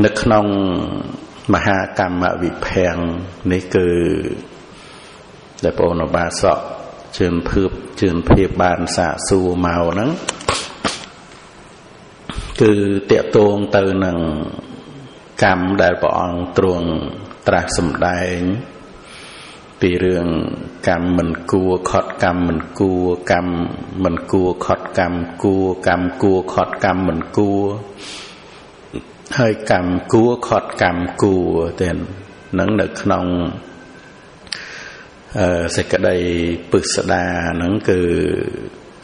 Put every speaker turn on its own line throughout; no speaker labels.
នៅក្នុងមហាកម្មវិភាំងនេះគឺដែលបងប្អូនបាសកជឿនភឿបជឿនភៀបបានសាកសួរមកហ្នឹងគឺតកតងទៅនឹងកម្មដែលព្រះអង្គទ្រង់ត្រាស់សម្ដែងពីរឿងកម្មមិនគួខត់កម្មមិនគួកម្មមិនគួខត់កម្មគួកម្មគួខត់កម្មមិនគួ ហើយកម្មគួខត់កម្មគួទៅនឹងនៅក្នុងអឺសេចក្តីពឹស្ដាហ្នឹងគឺ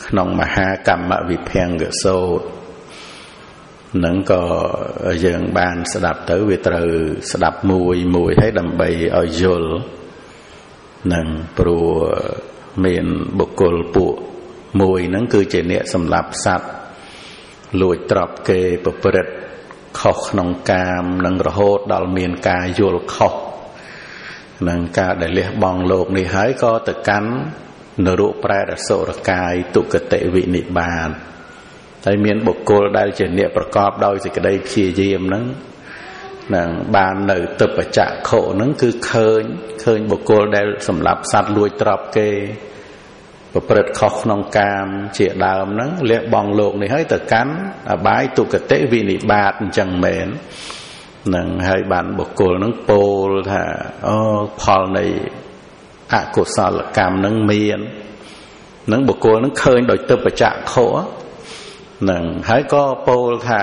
ក្នុងមហាកម្មវិភង្គសោតនឹងក៏យើងបានស្ដាប់ទៅវាត្រូវស្ដាប់មួយមួយហើយដើម្បីឲ្យយល់នឹងព្រោះមានបុគ្គលពួកមួយហ្នឹងគឺជាអ្នកសម្លាប់សត្វលួចទ្រព្យគេប្រព្រឹត្ត ខុសក្នុងកាមនិងរហូតដល់មានការយល់ខុសនឹងការដែលលះបង់លោកនេះហើយក៏ទៅកាន់នរកប្រែតអសុរកាយទុគតិវិនិបាតហើយមានបុគ្គលដែលជាអ្នកប្រកបដោយសេចក្តីព្យាយាមហ្នឹងនឹងបាននៅទិបចៈខុហ្នឹងគឺឃើញឃើញបុគ្គលដែលសម្លាប់សត្វលួចទ្រព្យគេ ប្រព្រឹត្តខុសក្នុងកាមជាដើមហ្នឹងលះបង់លោកនេះហើយទៅកាន់អបាយទុគតិវិនិបាតអញ្ចឹងមែននឹងហើយបានបុគ្គលនឹងពោលថាអូផលនៃអកុសលកម្មនឹងមាននឹងបុគ្គលនឹងឃើញដោយទឹកបច្ចៈខុនឹងហើយក៏ពោលថា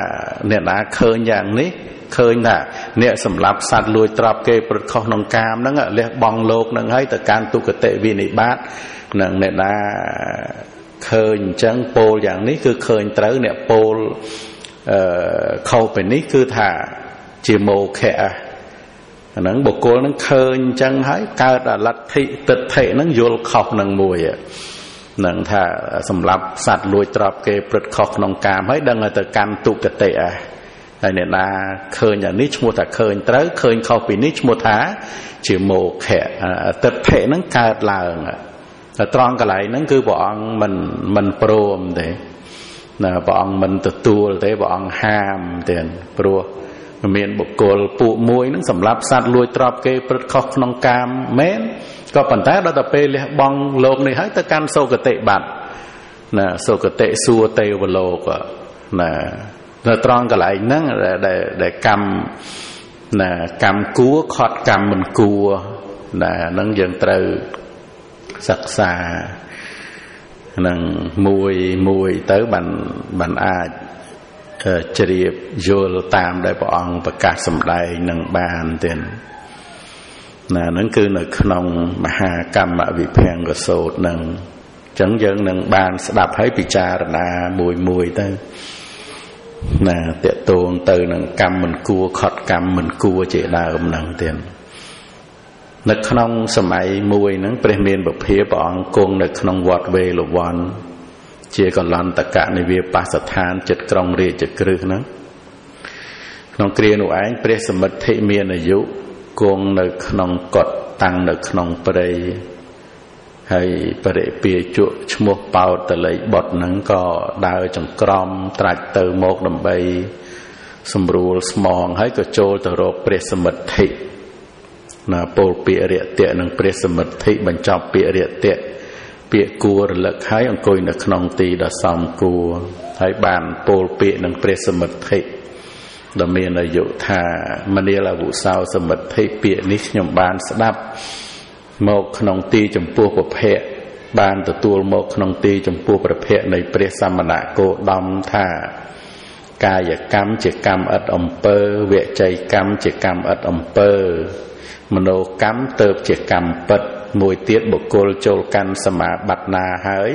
អ្នកណាឃើញយ៉ាងនេះឃើញថាអ្នកសម្លាប់សត្វលួចទ្រព្យគេប្រត់ខុសក្នុងកាមហ្នឹងលះបង់លោកនឹងហើយទៅកាន់ទុគតិវិនិបាត នឹងអ្នកណាឃើញអញ្ចឹងពោលយ៉ាងនេះគឺឃើញត្រូវអ្នកពោលអឺខុសពីនេះគឺថាជាមោខៈអាហ្នឹងបុគ្គលហ្នឹងឃើញអញ្ចឹងហើយកើតអលទ្ធិទិដ្ឋិហ្នឹងយល់ខុសនឹងមួយនឹងថាសម្រាប់សត្វលួចទ្រព្យគេព្រឹត្តខុសក្នុងកាមហើយដឹងទៅកាន់ទុគតិអះហើយអ្នកណាឃើញយ៉ាងនេះឈ្មោះថាឃើញត្រូវឃើញខុសពីនេះឈ្មោះថាជាមោខៈទិដ្ឋិហ្នឹងកើតឡើង តែត្រង់កន្លែងហ្នឹងគឺព្រះអង្គមិនមិនព្រមទេណាព្រះអង្គមិនទទួលទេព្រះអង្គហាមទេព្រោះមានបុគ្គលពួកមួយនឹងសម្រាប់សត្វលួចទ្រព្យគេព្រឹត្តខុសក្នុងកាមមែនក៏ប៉ុន្តែដល់ទៅពេលលះបង់លោកនេះហើយទៅកាន់សុគតិបាត់ណាសុគតិសួរទេវលោកណានៅត្រង់កន្លែងហ្នឹងដែលដែលកម្មណាកម្មគួខត់កម្មមិនគួណាហ្នឹងយើងត្រូវ សិក្សានឹងមួយមួយទៅបានបានអាចជ្រាបយល់តាមដែលព្រះអង្គប្រកាសសម្ដែងនឹងបានទៀតណានឹងគឺនៅក្នុងមហាកម្មវិភង្គសោតនឹងអញ្ចឹងយើងនឹងបានស្ដាប់ហើយពិចារណាមួយមួយទៅណាតកតួងទៅនឹងកម្មមិនគួខត់កម្មមិនគួជាដើមនឹងទៀត នៅក្នុងសម័យមួយហ្នឹងព្រះមានពភាព្រះអង្គគង់នៅក្នុងវត្តវេលវ័នជាកលន្តកនិវាបស្ថានចិត្តក្រុងរាជក្រឹសហ្នឹងក្នុងគ្រានោះឯងព្រះសមិទ្ធិមានអាយុគង់នៅក្នុងកត់តាំងនៅក្នុងព្រៃហើយបរិពាជក់ឈ្មោះបោតលិបុតហ្នឹងក៏ដើរចង្ក្រមត្រាច់ទៅមកដើម្បី សម្រួលស្មងហើយក៏ចូលទៅរកព្រះសមិទ្ធិ ណាពោលពាក្យរយៈនិងព្រះសមិទ្ធិបញ្ចប់ពាក្យរយៈពាក្យគួររលឹកហើយអង្គុយនៅក្នុងទីដ៏សមគួរហើយបានពោលពាក្យនឹងព្រះសមិទ្ធិដ៏មានអាយុថាមនាលអវុសោសមិទ្ធិពាក្យនេះខ្ញុំបានស្ដាប់មកក្នុងទីចំពោះពភៈបានទទួលមកក្នុងទីចំពោះព្រះភៈនៃព្រះសមណគោដមថាកាយកម្មជាកម្មឥតអំពើវចីកម្មជាកម្មឥតអំពើ មโนកម្មទៅជាកម្មពិតមួយទៀតបុគ្គលចូលកាន់សមាបត្តិណាហើយ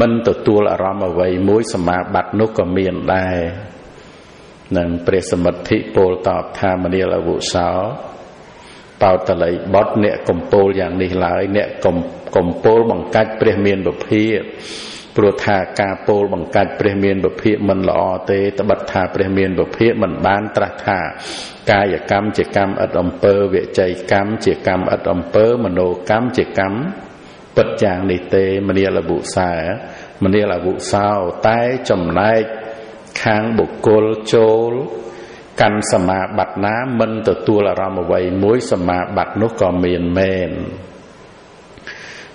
មិនទទួលអារម្មណ៍អ្វីមួយសមាបត្តិនោះក៏មានដែរនឹងព្រះសមិទ្ធិពោលតបថាមនាលអវុសោបោតល័យបត់អ្នកកំពូលយ៉ាងនេះឡើយអ្នកកំកំពូលបង្កាច់ព្រះមានពភា ព្រោះថាការពោលបង្កាច់ព្រះមានពភាមិនល្អទេត្បិតថាព្រះមានពភាមិនបានត្រាស់ថា កាយកម្មជាកម្មឥតអំពើវិច័យកម្មជាកម្មឥតអំពើមโนកម្មជាកម្មពិតយ៉ាងនេះទេមនាលបុសាមនាលអវុសោតែចំណែកខាងបុគ្គលចូលកាន់សមាបត្តិណាមិនទទួលអារម្មណ៍អ្វីមួយសមាបត្តិនោះក៏មានមែន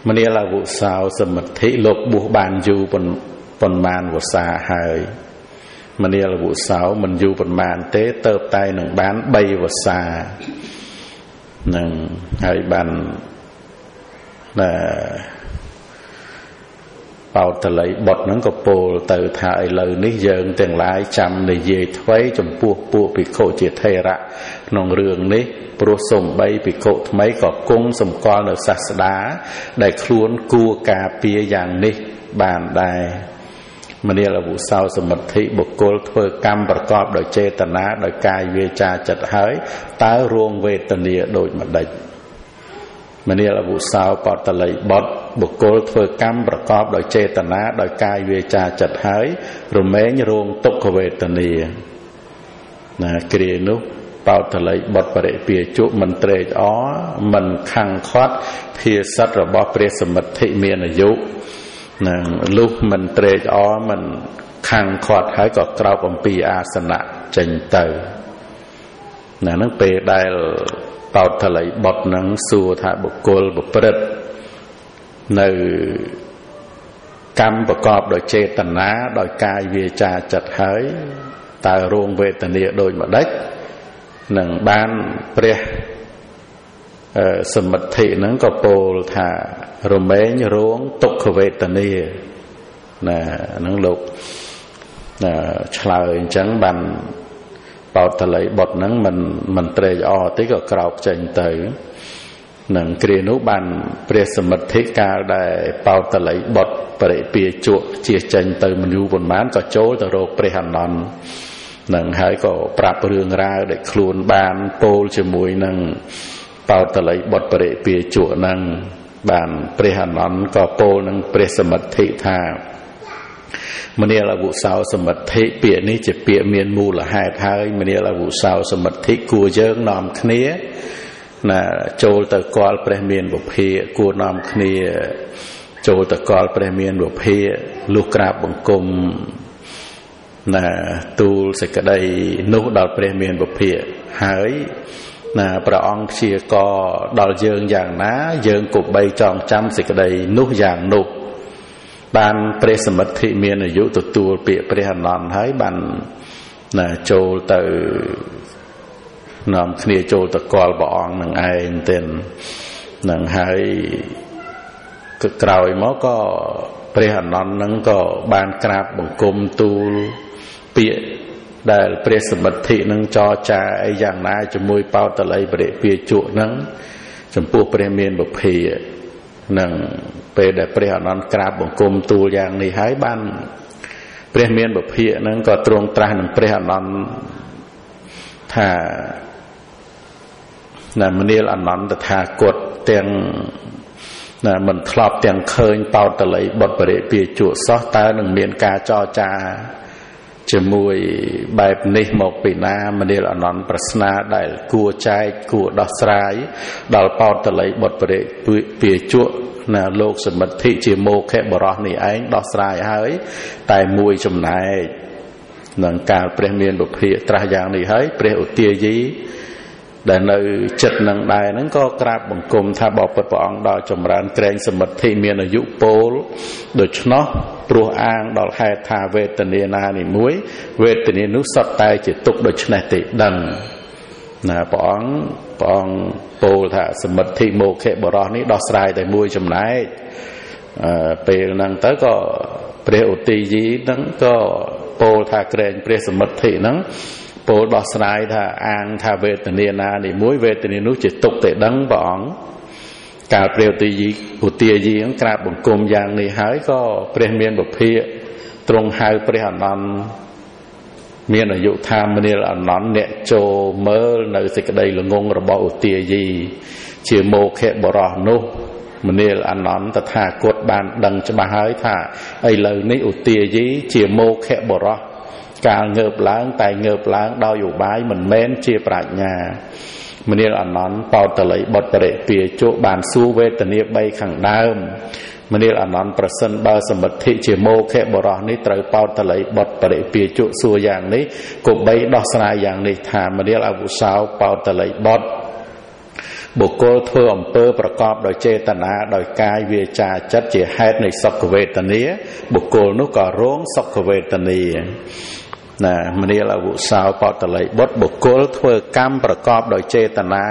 មនាលវុសោសមិទ្ធិលោកបួសបានយូរប៉ុន្មានវសាហើយមនាលវុសោមិនយូរប៉ុន្មានទេទៅតែនឹងបាន3វសានឹងហើយបានណា បោតល័យបុតហ្នឹងក៏ពោលទៅថាឥឡូវនេះយើងទាំងឡាយចាំនិយាយថ្មីចំពោះពួកភិក្ខុជាថេរៈក្នុងរឿងនេះព្រោះសំបីភិក្ខុថ្មីក៏គង់សម្គាល់នៅសាសដាដែលខ្លួនគួរការពារយ៉ាងនេះបានដែរមនាលអវុសោសមិទ្ធិបុគ្គលធ្វើកម្មប្រកបដោយចេតនាដោយកាយវាចាចិត្តហើយតើរួងវេទនាដូចម្ដេច មនាលអវុសោបតល័យបុតបុគ្គលធ្វើកម្មប្រកបដោយចេតនាដោយកាយវាចាចិត្តហើយរមែងរងទុក្ខវេទនាណាគ្រានោះបោតល័យបុតបរិពាជុមិនត្រេកអរមិនខឹងខាត់ភាសិតរបស់ព្រះសមិទ្ធិមានអាយុនឹងលុះមិនត្រេកអរមិនខឹងខាត់ហើយក៏ក្រោកអំពីអាសនៈចេញទៅណានឹងពេលដែល បោតល័យបុតនឹងសួរថាបុគ្គលប្រព្រឹត្តនៅកម្មប្រកបដោយចេតនាដោយកាយវាចាចិត្តហើយតើរងវេទនាដូចម្ដេចនឹងបានព្រះសមិទ្ធិហ្នឹងក៏ពោលថារមែងរងទុក្ខវេទនាណាហ្នឹងលោកឆ្លើយអញ្ចឹងបាន បោតល័យបុតហ្នឹងមិនមិនត្រេកអរទេក៏ក្រោកចេញទៅនឹងគ្រានោះបានព្រះសមិទ្ធិកាលដែលបោតល័យបុតបរិពាជក់ជាចេញទៅមនុស្សប៉ុន្មានក៏ចូលទៅរកព្រះអនន្តនឹងហើយក៏ប្រាប់រឿងរ៉ាវដែលខ្លួនបានពោលជាមួយនឹងបោតល័យបុតបរិពាជក់នឹងបានព្រះអនន្តក៏ពោលនឹងព្រះសមិទ្ធិថា មនាលអវុសោសមិទ្ធិពាក្យនេះជាពាក្យមានមូលហេតុហើយមនាលអវុសោសមិទ្ធិគួរយើងនាំគ្នាណាចូលទៅគាល់ព្រះមានពុភាគួរនាំគ្នាចូលទៅគាល់ព្រះមានពុភាលុះក្រាបបង្គំណាទូលសេចក្តីនោះដល់ព្រះមានពុភាហើយណាព្រះអង្គព្យាករដល់យើងយ៉ាងណា យើងគប្បីចងចាំសេចក្តីនោះយ៉ាងនោះ បានព្រះសមិទ្ធិមានអាយុទទួលពាក្យព្រះអនន្តហើយបានណាចូលទៅនាំគ្នាចូលតកល់ព្រះអង្គនឹងឯងទៅនឹងហើយគឺក្រោយមកក៏ព្រះអនន្តនឹងក៏បានក្រាបបង្គំទូលពាក្យដែលព្រះសមិទ្ធិនឹងចរចាអីយ៉ាងណាជាមួយបោតល័យបរិពាជក់នឹងចំពោះព្រះមានបុភានឹង ពេលដែលព្រះអនន្តក្រាបបង្គំទូលយ៉ាងនេះហើយបានព្រះមានបុភានឹងក៏ទ្រង់ត្រាស់នឹងព្រះអនន្តថាណាមនាលអនន្តថាគតទាំងណាមិនធ្លាប់ទាំងឃើញបោតល័យបុតបរិពាជក់សោះតើនឹងមានការចរចាជាមួយបែបនេះមកពីណាមនាលអនន្តប្រស្នាដែលគួរចែកគួរដោះស្រាយដល់បោតល័យបុតបរិពាជក់ ណាលោកសមិទ្ធិជាមោខៈបរោះនេះឯងដោះស្រាយហើយ តែមួយចំណែកនឹងកាលព្រះមានពុភាត្រាស់យ៉ាងនេះហើយព្រះឧទាយីដែលនៅចិត្តនឹងដែរហ្នឹងក៏ក្រាបបង្គំថាបបពុតព្រះអង្គដល់ចម្រើនក្រែងសមិទ្ធិមានអាយុពោលដូច្នោះព្រោះអាងដល់ហេតុថាវេទនាណានេះមួយវេទនានោះសុទ្ធតែជាទុកដូច្នេះទេដឹងណាព្រះអង្គ ព្រះអង្គពោលថាសមិទ្ធិមោខៈបរោះនេះដោះស្រាយតែមួយចំណែកពេលហ្នឹងទៅក៏ព្រះឧទីយីហ្នឹងក៏ពោលថាក្រែងព្រះសមិទ្ធិហ្នឹងពោលដោះស្រាយថាអាងថាវេទនាណានេះមួយវេទនានោះជាទុកតែដឹងព្រះអង្គកាលព្រះឧទាយីឧទាយីក្រាបបង្គំយ៉ាងនេះហើយក៏ព្រះមានពភាទ្រង់ហៅព្រះអនន្ត មានអាយុថាមនាលអនន្តអ្នកចូលមើលនៅសេចក្តីល្ងងរបស់ឧទាយីជាមោខៈបរោះនោះមនាលអនន្តតថាគតបានដឹងច្បាស់ហើយថាឥឡូវនេះឧទាយីជាមោខៈបរោះកាលងើបឡើងតែងើបឡើងដោយឧបាយមិនមែនជាប្រាជ្ញាមនាលអនន្តបោតល័យបុតបរិពាជក់បានសួរវេទនា3ខាងដើម មនាលអនន្តប្រសិនបើសមិទ្ធិជាមោខៈបរោះនេះត្រូវបោតតល័យបុតបរិពាជុសួរយ៉ាងនេះគបីដោះស្រាយយ៉ាងនេះថាមនាលអវុសោបោតតល័យបុតបុគ្គលធ្វើអំពើប្រកបដោយចេតនាដោយកាយវាចាចិត្តជាហេតុនៃសុខវេទនាបុគ្គលនោះក៏រងសុខវេទនា ណាមនាលអវុសោបតល័យបុត្របុគ្គលធ្វើកម្មប្រកបដោយចេតនា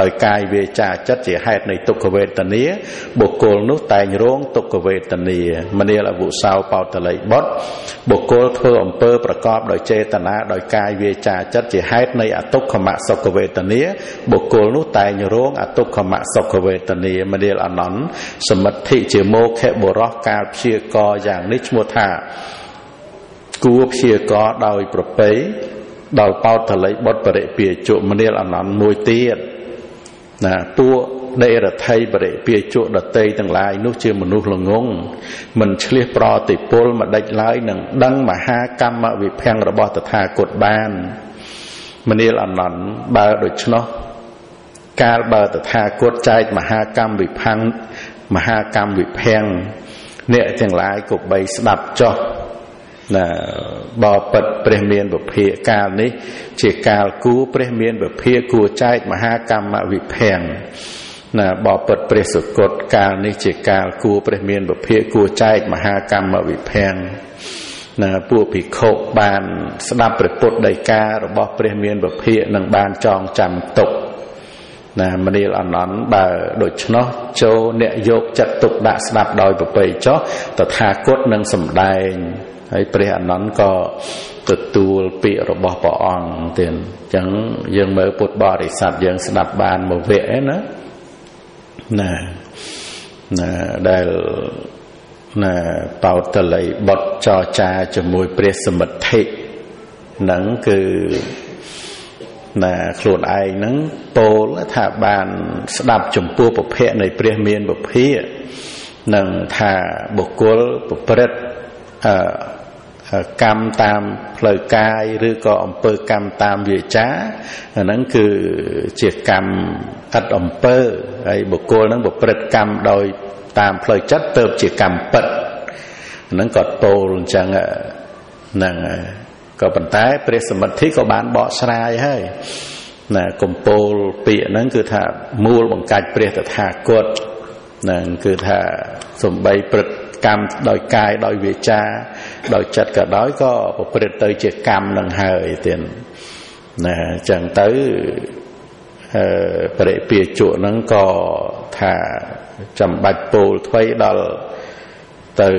ដោយកាយវាចាចិត្តជាហេតុនៃទុក្ខវេទនាបុគ្គលនោះតែងរងទុក្ខវេទនាមនាលអវុសោបតល័យបុត្របុគ្គលធ្វើអំពើប្រកបដោយចេតនាដោយកាយវាចាចិត្តជាហេតុនៃអទុក្ខមសុខវេទនាបុគ្គលនោះតែងរងអទុក្ខមសុខវេទនាមនាលអនន្តសមិទ្ធិជាមោខៈបុរោះកាលព្យាករយ៉ាងនេះឈ្មោះថា គួព្យាករដោយប្រពៃដល់បោតល័យបុតបរិពាជុមនាលអនន្តមួយទៀតណាពួកនៃរដ្ឋីបរិពាជុដតីទាំងឡាយនោះជាមនុស្សល្ងងមិនឆ្លៀសប្រតិពលមកដេចឡើយនឹងដឹងមហាកម្មវិភាំងរបស់តថាគតបានមនាលអនន្តបើដូច្នោះកាលបើតថាគតចែកមហាកម្មវិភាំងមហាកម្មវិភាំងអ្នកទាំងឡាយក៏បីស្ដាប់ចោះ ណាបបិទ្ធព្រះមានពភាកាលនេះ ជាកាលគូព្រះមានពភាគួចែកមហាកម្មវិភាំងណាបបិទ្ធព្រះសុគតកាលនេះជាកាលគួព្រះមានពភាគួចែកមហាកម្មវិភាំងណាពួកភិក្ខុបាន ស្ដាប់ព្រះពុទ្ធដីការបស់ព្រះមានពភានឹងបានចងចាំទុកណាមនាលអនន្តបើដូច្នោះចូលអ្នកយកចិត្តទុកដាក់ស្ដាប់ដោយប្រពៃចោះតថាគតនឹងសម្ដែង ហើយព្រះអនន្តក៏ទទួលពាក្យរបស់ព្រះអង្គទៀតអញ្ចឹងយើងមើលពុទ្ធបរិស័ទយើងស្ដាប់បានមួយវគ្គឯណាណាណាដែលណាបោតល័យបុតចរចាជាមួយព្រះសមិទ្ធិនឹងគឺណាខ្លួនឯងហ្នឹងពោលថាបានស្ដាប់ចំពោះពភៈនៃព្រះមានពភានឹងថាបុគ្គលប្រព្រឹត្តអឺ កម្មតាមផ្លូវកាយឬក៏អំពើកម្មតាមវាចាអាហ្នឹងគឺជាកម្មឥតអំពើហើយបុគ្គលហ្នឹងប្រព្រឹត្តកម្មដោយ តាមផ្លូវចិត្តទៅជាកម្មពិតហ្នឹងក៏ពោលអញ្ចឹងហ្នឹងក៏ប៉ុន្តែព្រះសមិទ្ធិក៏បានបកស្រាយហើយណាកំពោលពាក្យហ្នឹងគឺថាមូលបង្កាច់ព្រះតថាគតហ្នឹងគឺថាសំបីព្រឹត្តកម្មដោយកាយដោយវាចា ដោយចិត្តក៏ដោយក៏ប្រព្រឹត្តទៅជាកម្មនឹងហើយទៀតណាអញ្ចឹងទៅអឺបរិពាជក់ហ្នឹងក៏ថាចាំបាច់ពោលថ្មីដល់ទៅ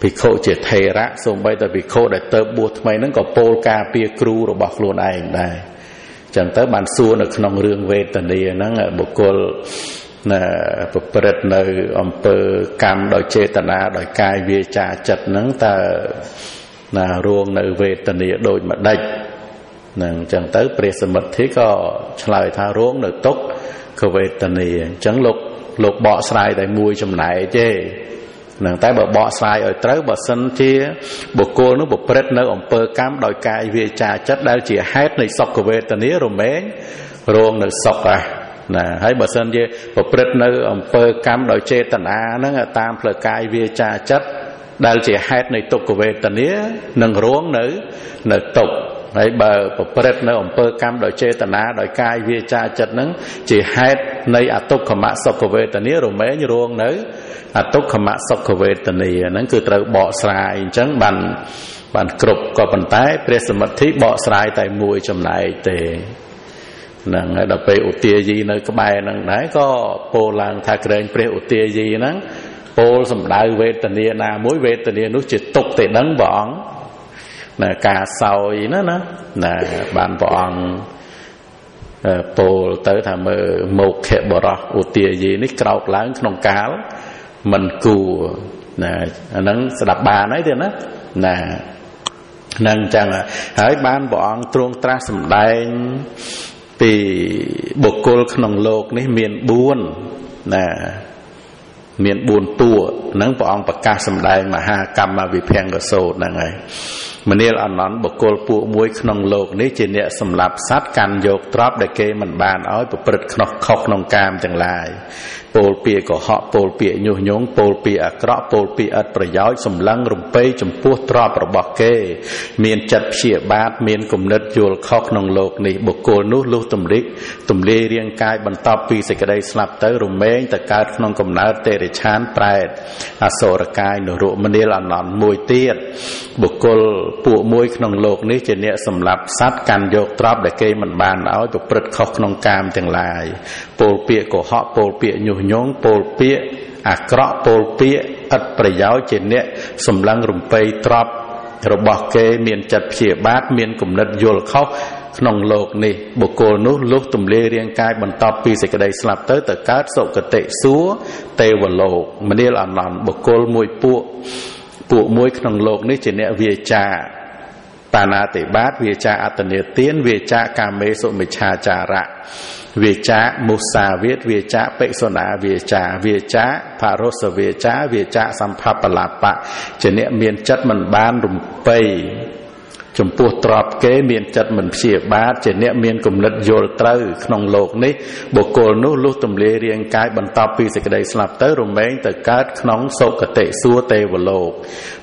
ភិក្ខុជាថេរៈសូម្បីតែភិក្ខុដែលទៅបួសថ្មីហ្នឹងក៏ពោលការពារគ្រូរបស់ខ្លួនឯងដែរចឹងទៅបានសួរនៅក្នុងរឿងវេទនាហ្នឹងបុគ្គល ណាប្រព្រឹត្តនៅអំពើកម្មដោយចេតនាដោយកាយវាចាចិត្តហ្នឹងតើណារួងនៅវេទនាដូចម្ដេចហ្នឹងអញ្ចឹងទៅព្រះសមិទ្ធិក៏ឆ្លើយថារួងនៅទុក្ខវេទនាអញ្ចឹងលោកលោកបកស្រាយតែមួយចំណែកទេនឹងតែបើបកស្រាយឲ្យត្រូវបើសិនជាបុគ្គលនោះប្រព្រឹត្តនៅអំពើកម្មដោយកាយវាចាចិត្តដែលជាហេតុនៃសុខវេទនារមែងរងនៅសុខអា ណាហើយបើសិនជាប្រព្រឹត្តនៅអំពើកម្មដោយចេតនាហ្នឹងតាមផ្លូវកាយវាចាចិត្តដែលជាហេតុនៃទុក្ខវេទនានឹងរងនៅនៅទុក្ខហើយបើប្រព្រឹត្តនៅអំពើកម្មដោយចេតនាដោយកាយវាចាចិត្តហ្នឹងជាហេតុនៃអទុក្ខមសុខវេទនារមែងរងនៅអទុក្ខមសុខវេទនាហ្នឹងគឺត្រូវបកស្រាយអញ្ចឹងបានបានគ្រប់ក៏ប៉ុន្តែព្រះសមិទ្ធិបកស្រាយតែមួយចំណែកទេ ហ្នឹងហើយដល់ពេលឧទាយីនៅក្បែរហ្នឹងដែរក៏ពោលឡើងថាក្រែងព្រះឧទាយីហ្នឹងពោលសំដៅវេទនាណាមួយវេទនានោះជាទុកទេដឹងព្រះអង្គណាការសោយណាណាណាបានព្រះអង្គពោលទៅថាមើលមោខៈបរោះឧទាយីនេះក្រោកឡើងក្នុងកាលមិនគួរណាអាហ្នឹងស្ដាប់បានហើយទេណាណានឹងចឹងហើយបានព្រះអង្គទ្រង់ត្រាស់សម្ដែង ពីបុគ្គលក្នុងលោកនេះមាន4ណាមាន4តួហ្នឹងព្រះអង្គប្រកាសសម្ដែងមហាកម្មវិភង្គសោតហ្នឹងហើយមនាលអនន្តបុគ្គលពួកមួយក្នុងលោកនេះជាអ្នកសម្លាប់សត្វកាន់យកទ្រព្យដែលគេមិនបានឲ្យប្រព្រឹត្តខុសក្នុងកាមទាំងឡាយ ពពោលពាក្យកុហកពោលពាក្យញុះញង់ពោលពាក្យអាក្រក់ពោលពាក្យឥតប្រយោជន៍សម្លឹងរំពេចំពោះទ្រព្យរបស់គេ មានចិត្តព្យាបាទមានគំនិតយល់ខុសក្នុងលោកនេះបុគ្គលនោះលុះទំរិកទំលាយរាងកាយបន្ទាប់ពីសេចក្តីស្លាប់ទៅរមែងទៅកើតក្នុងកំណើតទេរិឆានប្រែតអសុរកាយនរកមនាលអនន្តមួយទៀតបុគ្គលពួកមួយក្នុងលោកនេះជាអ្នកសម្លាប់សត្វកាន់យកទ្រព្យដែលគេមិនបានឲ្យប្រព្រឹត្តខុសក្នុងកាមទាំងឡាយពោលពាក្យកុហកពោលពាក្យញុះញង់ពោលពាក្យអាក្រក់ពោលពាក្យឥតប្រយោជន៍ជាអ្នកសម្លឹងរំពៃទ្រព្យរបស់គេមានចិត្តព្យាបាទមានគំនិតយល់ខុសក្នុងលោកនេះបុគ្គលនោះលុះទម្លាយរាងកាយបន្ទាប់ពីសេចក្តីស្លាប់ទៅទៅកើតសុគតិសួគ៌ទេវលោកមនាលអនន្តបុគ្គលមួយពួកពួកមួយក្នុងលោកនេះជាអ្នកវាចា បាណាតិបាតវាចាអតនេទានវាចាកាមេសុមិច្ឆាចារៈវាចាមុសាវាទវាចាបិសុណាវាចាវាចាផារុសវាចាវាចាសម្ភបលបៈជាអ្នកមានចិត្តមិនបានរំពៃ ចំពោះទ្របគេមានចិត្តមិនព្យាបាទជាអ្នកមានគំនិតយល់ត្រូវក្នុងលោកនេះបុគ្គលនោះលុះទម្លាយរាងកាយបន្ទាប់ពីសេចក្តីស្លាប់ទៅរមែងទៅកើតក្នុងសុគតិសួគ៌ទេវលោក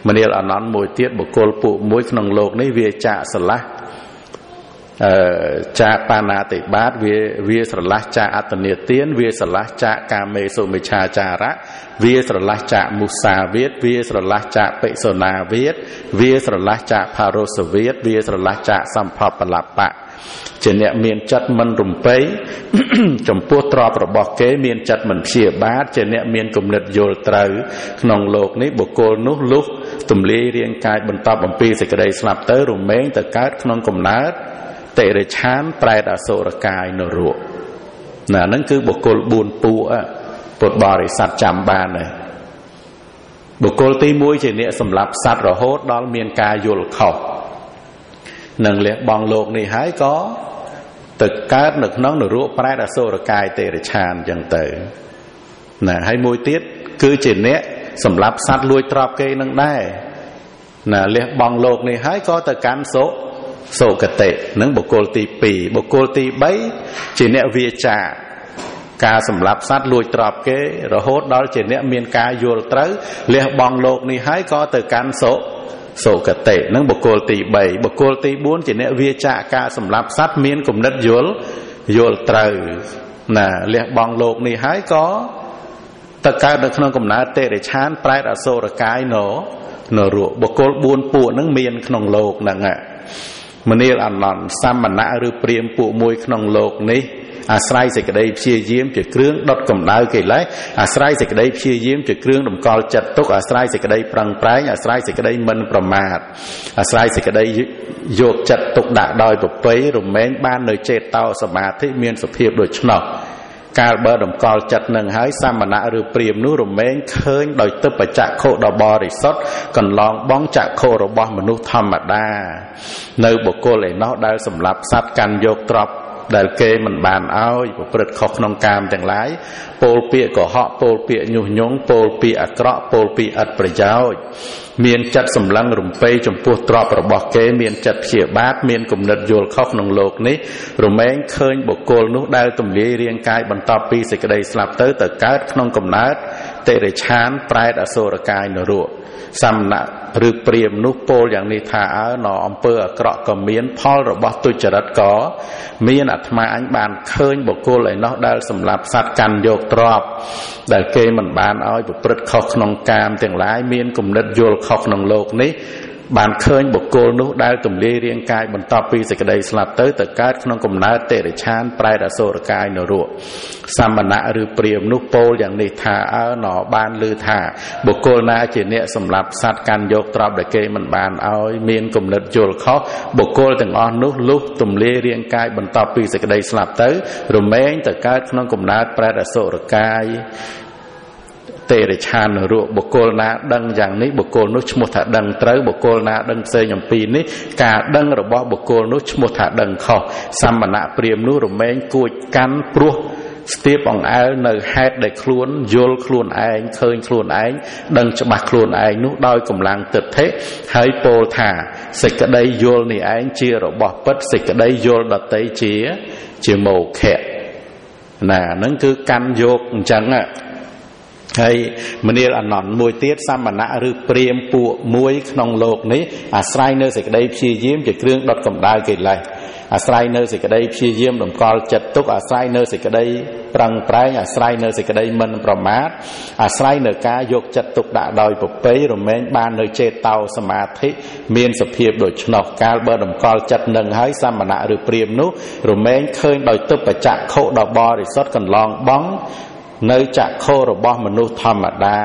មនាលអនន្តមួយទៀតបុគ្គលពួកមួយក្នុងលោកនេះវាចាក់ស្រឡះ អឺចាបាណាតិបាតវាវាស្រឡះចាអត្តនេទានវាស្រឡះចាកាមេសុមិឆាចារៈវាស្រឡះចាមុសាវាទវាស្រឡះចាបិសុណាវាទវាស្រឡះចាផារោសវាទវាស្រឡះចាសម្ភបលបៈជាអ្នកមានចិត្តមិនរំពៃចំពោះទ្រព្យរបស់គេមានចិត្តមិនព្យាបាទជាអ្នកមានគំនិតយល់ត្រូវក្នុងលោកនេះបុគ្គលនោះលុះទម្លាយរាងកាយបន្តអំពីសេចក្តីស្លាប់ទៅរមែងទៅកើតក្នុងកំណើត តិរិឆានប្រែតអសុរកាយនរកណាហ្នឹងគឺបុគ្គល4ពួកពុទ្ធបរិស័ទចាំបានហើយបុគ្គលទី1ជាអ្នកសម្លាប់សត្វរហូតដល់មានការយល់ខុសនឹងលះបង់លោកនេះហើយក៏ទៅកើតនៅក្នុងនរកប្រែតអសុរកាយទេរឆានអញ្ចឹងទៅណាហើយមួយទៀតគឺជាអ្នកសម្លាប់សត្វលួចទ្រព្យគេនឹងដែរណាលះបង់លោកនេះហើយក៏ទៅកាន់សុ សុគតិនឹងបុគ្គលទី2បុគ្គលទី3ជាអ្នកវាចាការសម្លាប់សត្វលួចទ្រព្យគេរហូតដល់ជាអ្នកមានការយល់ត្រូវលះបង់លោកនេះហើយក៏ទៅកាន់សុសុគតិនឹងបុគ្គលទី3បុគ្គលទី4ជាអ្នកវាចាការសម្លាប់សត្វមានគំនិតយល់យល់ត្រូវណាលះបង់លោកនេះហើយក៏ទៅកើតនៅក្នុងកំណើតតិរិឆានប្រែតអសូរកាយណនរកបុគ្គល4ពួកនឹងមានក្នុងលោកហ្នឹង មនាលអនន្តសមណៈឬព្រាមពួកមួយក្នុងលោកនេះអាស្រ័យសេចក្តីព្យាយាមជាគ្រឿងដុតកម្ដៅកិលេសអាស្រ័យសេចក្តីព្យាយាមជាគ្រឿងតម្កល់ចិត្តទុកអាស្រ័យសេចក្តីប្រឹងប្រែងអាស្រ័យសេចក្តីមិនប្រមាទអាស្រ័យសេចក្តីយកចិត្តទុកដាក់ដោយប្រពៃរមែងបាននៅចេតតោសមាធិមានសភាពដូច្នោះ កាលបើតម្កល់ចិត្តនឹងហើយសមណៈឬព្រាមនោះរមែងឃើញដោយទឹកបច្ចៈខុដ៏បរិសុទ្ធកន្លងបងចក្ខុរបស់មនុស្សធម្មតា នៅបុគ្គលឯណោះដែលសម្លាប់សត្វកាន់យកទ្រព្យ ដែលគេមិនបានឲ្យប្រព្រឹត្តខុសក្នុងកាមទាំងឡាយពោលពាក្យកុហកពោលពាក្យញុះញង់ពោលពាក្យអាក្រក់ពោលពាក្យឥតប្រយោជន៍មានចិត្តសម្លឹងរំពៃចំពោះទ្រព្យរបស់គេ មានចិត្តព្យាបាទមានគំនិតយល់ខុសក្នុងលោកនេះរមែងឃើញបុគ្គលនោះដែលទម្លាយរាងកាយបន្ទាប់ពីសេចក្តីស្លាប់ទៅទៅកើតក្នុងកំណើត តិរិឆានប្រែតអសុរកាយនរកសមណៈឬព្រាមនោះពោលយ៉ាងនេះថាអើណអំពើអាក្រក់ក៏មាន ផលរបស់ទុច្ចរិតក៏មានអាត្មាអញបានឃើញបុគ្គលឯណោះដែលសម្លាប់សត្វកាន់យកទ្រព្យដែលគេមិនបានឲ្យប្រព្រឹត្តខុសក្នុងកាមទាំងឡាយមានគំនិតយល់ខុសក្នុងលោកនេះ បានឃើញបុគ្គលនោះដែលទម្លាយរាងកាយបន្ទាប់ពីសេចក្តីស្លាប់ទៅទៅកើតក្នុងកំណើតតិរិឆានប្រែតអសុរកាយនរកសមណៈឬព្រាមនោះពោលយ៉ាងនេះថាអើណបានឮថាបុគ្គលណាជាអ្នកសម្លាប់សត្វកាន់យកទ្រព្យដែលគេមិនបានឲ្យមានគំនិតយល់ខុសបុគ្គលទាំងអស់នោះលុះទម្លាយរាងកាយបន្ទាប់ពីសេចក្តីស្លាប់ទៅរមែងទៅកើតក្នុងកំណើតប្រែតអសុរកាយ ទេរឆានរកបុគ្គលណាដឹងយ៉ាងនេះបុគ្គលនោះឈ្មោះថាដឹងត្រូវបុគ្គលណាដឹងផ្សេងអំពីនេះការដឹងរបស់បុគ្គលនោះឈ្មោះថាដឹងខុសសមណៈព្រាមនោះរមែងគួចកាន់ព្រោះស្ទាបអង្អែលនៅហេតុដែលខ្លួនយល់ខ្លួនឯងឃើញខ្លួនឯងដឹងច្បាស់ខ្លួនឯងនោះដោយកម្លាំងទិដ្ឋិហើយពោលថាសេចក្តីយល់នេះឯងជារបស់ពិតសេចក្តីយល់ដតីជាជាមោខៈណាហ្នឹងគឺកាន់យកអញ្ចឹង ហើយមនាលអនន្តមួយទៀតសមណៈឬព្រាមពួកមួយក្នុងលោកនេះអាស្រ័យនៅសេចក្តីព្យាយាមជាគ្រឿងដុតកម្ដៅកិលេសអាស្រ័យនៅសេចក្តីព្យាយាមតម្កល់ចិត្តទុកអាស្រ័យនៅសេចក្តីប្រឹងប្រែងអាស្រ័យនៅសេចក្តីមិនប្រមាទអាស្រ័យនៅការយកចិត្តទុកដាក់ដោយប្រពៃរមែងបាននៅចេតោសមាធិមានសភាពដូច្នោះកាលបើតម្កល់ចិត្តនឹងហើយសមណៈឬព្រាមនោះរមែងឃើញដោយទឹកបច្ចៈខុដ៏បរិសុទ្ធកន្លងបង នៅចក្ខុរបស់មនុស្សធម្មតា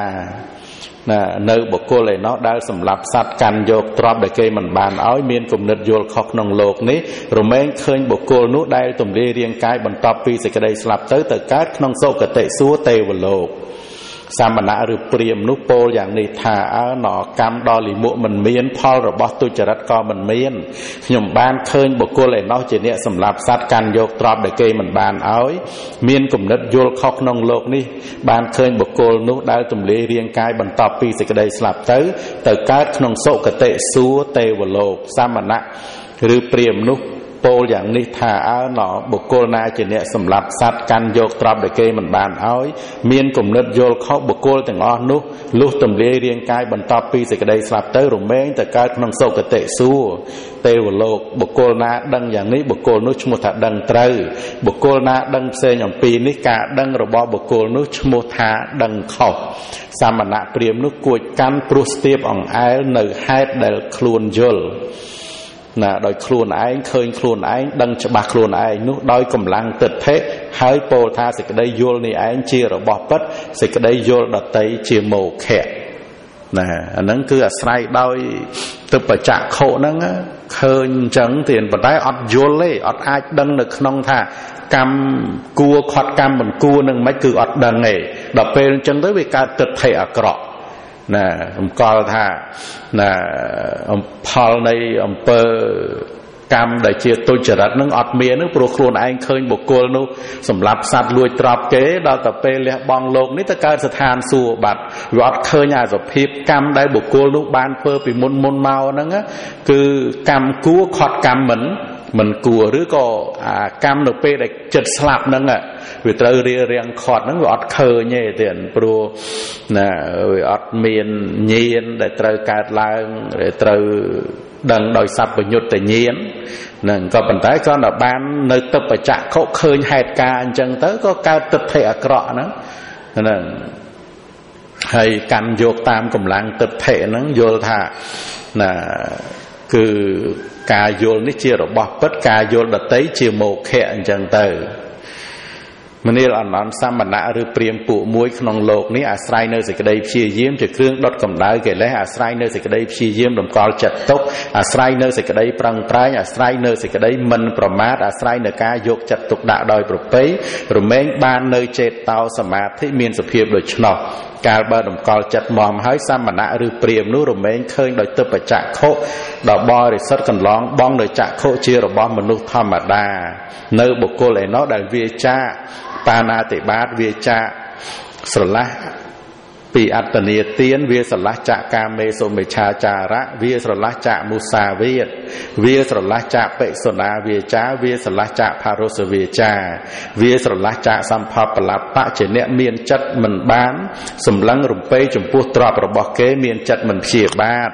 ណានៅបុគ្គលឯណោះដែលសម្លាប់សត្វកាន់យកទ្រព្យដែលគេមិនបានឲ្យមានគំនិតយល់ខុសក្នុងលោកនេះរមែងឃើញបុគ្គលនោះដែលទម្លាយរាងកាយបន្ទាប់ពីសេចក្តីស្លាប់ទៅទៅកើតក្នុងសុគតិសួគ៌ទេវលោក សាមណៈឬព្រាមនោះពោលយ៉ាងនេះថាអើណកម្មដល់លិមុខមិនមាន ផលរបស់ទុច្ចរិតក៏មិនមានខ្ញុំបានឃើញបុគ្គលឯណោះជាអ្នកសម្លាប់សត្វកាន់យកទ្រព្យដែលគេមិនបានឲ្យមានគំនិតយល់ខុសក្នុងលោកនេះ បានឃើញបុគ្គលនោះដែលទម្លាយរាងកាយបន្ទាប់ពីសេចក្តីស្លាប់ទៅ ទៅកើតក្នុងសុគតិសួគ៌ទេវលោកសាមណៈឬព្រាមនោះ ពោលយ៉ាងនេះថាអើណបុគ្គលណាជាអ្នកសម្លាប់សត្វកាន់យកទ្រព្យដែលគេមិនបានឲ្យមានគំនិតយល់ខុសបុគ្គលទាំងអស់នោះលុះទម្លាយរាងកាយបន្ទាប់ពីសេចក្តីស្លាប់ទៅរមែងទៅកើតក្នុងសុគតិសួគ៌ទេវលោកបុគ្គលណាដឹងយ៉ាងនេះបុគ្គលនោះឈ្មោះថាដឹងត្រូវបុគ្គលណាដឹងផ្សេងអំពីនេះការដឹងរបស់បុគ្គលនោះឈ្មោះថាដឹងខុសសាមណៈព្រាមនោះគួចកាន់ព្រោះស្ទាបអង្អែលនៅហេតុដែលខ្លួនយល់ ណាដោយខ្លួនឯងឃើញខ្លួនឯងដឹងច្បាស់ខ្លួនឯងនោះដោយកម្លាំងទិដ្ឋិហើយពោលថាសេចក្តីយល់នេះឯងជារបស់ពិតសេចក្តីយល់ដតីជាមោខៈណាអាហ្នឹងគឺអាស្រ័យដោយទឹកបច្ចៈខុហ្នឹងឃើញអញ្ចឹងទៀតប៉ុន្តែអត់យល់ទេអត់អាចដឹងនៅក្នុងថាកម្មគួខាត់កម្មមិនគួនឹងមិនគឺអត់ដឹងទេដល់ពេលអញ្ចឹងទៅវាកើតទិដ្ឋិអាក្រក់ ណាសម្គាល់ថាណាផលនៃអំពើកម្មដែលជាទុច្ចរិតនឹងអត់មាននឹងព្រោះខ្លួនឯងឃើញបុគ្គលនោះសម្រាប់សัตว์លួចទ្រព្យគេដល់ទៅពេលលះបង់លោកនេះទៅកើតស្ថានសួគ៌បាត់វាអត់ឃើញអាសភាពកម្មដែលបុគ្គលនោះបានធ្វើពីមុនមុនមកហ្នឹងគឺកម្មគួរខត់កម្មមិនមិនគួរឬក៏អាកម្មនៅពេលដែលចិត្តស្លាប់ហ្នឹង វាត្រូវរៀបរៀងខត់ហ្នឹងវាអត់ឃើញទេទៀតព្រោះណាវាអត់មានញៀនដែលត្រូវកើតឡើងដែលត្រូវដឹងដោយសัพពញុត្តញាណនឹងក៏ប៉ុន្តែគ្រាន់តែបាន នៅទឹកបច្ចៈខុឃើញហេតុការអញ្ចឹងទៅក៏កើតទឹកធិអាក្រក់ហ្នឹងហ្នឹងហើយកាន់យកតាមកម្លាំងទឹកធិហ្នឹងយល់ថាណាគឺការយល់នេះជារបស់ពិតការយល់ដតីជាមោខៈអញ្ចឹងទៅ មនាលអនន្តសមណៈឬព្រាមពួកមួយក្នុងលោកនេះអាស្រ័យនៅសេចក្តីព្យាយាមជាគ្រឿងដុតកម្ដៅកិលេសអាស្រ័យនៅសេចក្តីព្យាយាមតម្កល់ចិត្តទុកអាស្រ័យនៅសេចក្តីប្រឹងប្រែងអាស្រ័យនៅសេចក្តីមិនប្រមាទអាស្រ័យនៅការយកចិត្តទុកដាក់ដោយប្រពៃរមែងបាននៅចេតតោសមាធិមានសភាពដូច្នោះកាលបើតម្កល់ចិត្តមមហើយសមណៈឬព្រាមនោះរមែងឃើញដោយទឹកបច្ចៈខុដ៏បរិសុទ្ធកន្លងបងនៅចក្ខុជារបស់មនុស្សធម្មតា នៅបុគ្គលឯណោះដែលវាចា បាណាតិបាតវាចាស្រឡះពីអត្តនីទានវាស្រឡះចកាមេសុមិឆាចារៈវាស្រឡះចមុសាវាទវាស្រឡះចបិសុណាវាចាវាស្រឡះចផារុសវាចាវាស្រឡះចសម្ផបលបៈជាអ្នកមានចិត្តមិនបាន សម្លឹងរំពេចំពោះទ្រព្យរបស់គេមានចិត្តមិនព្យាបាទ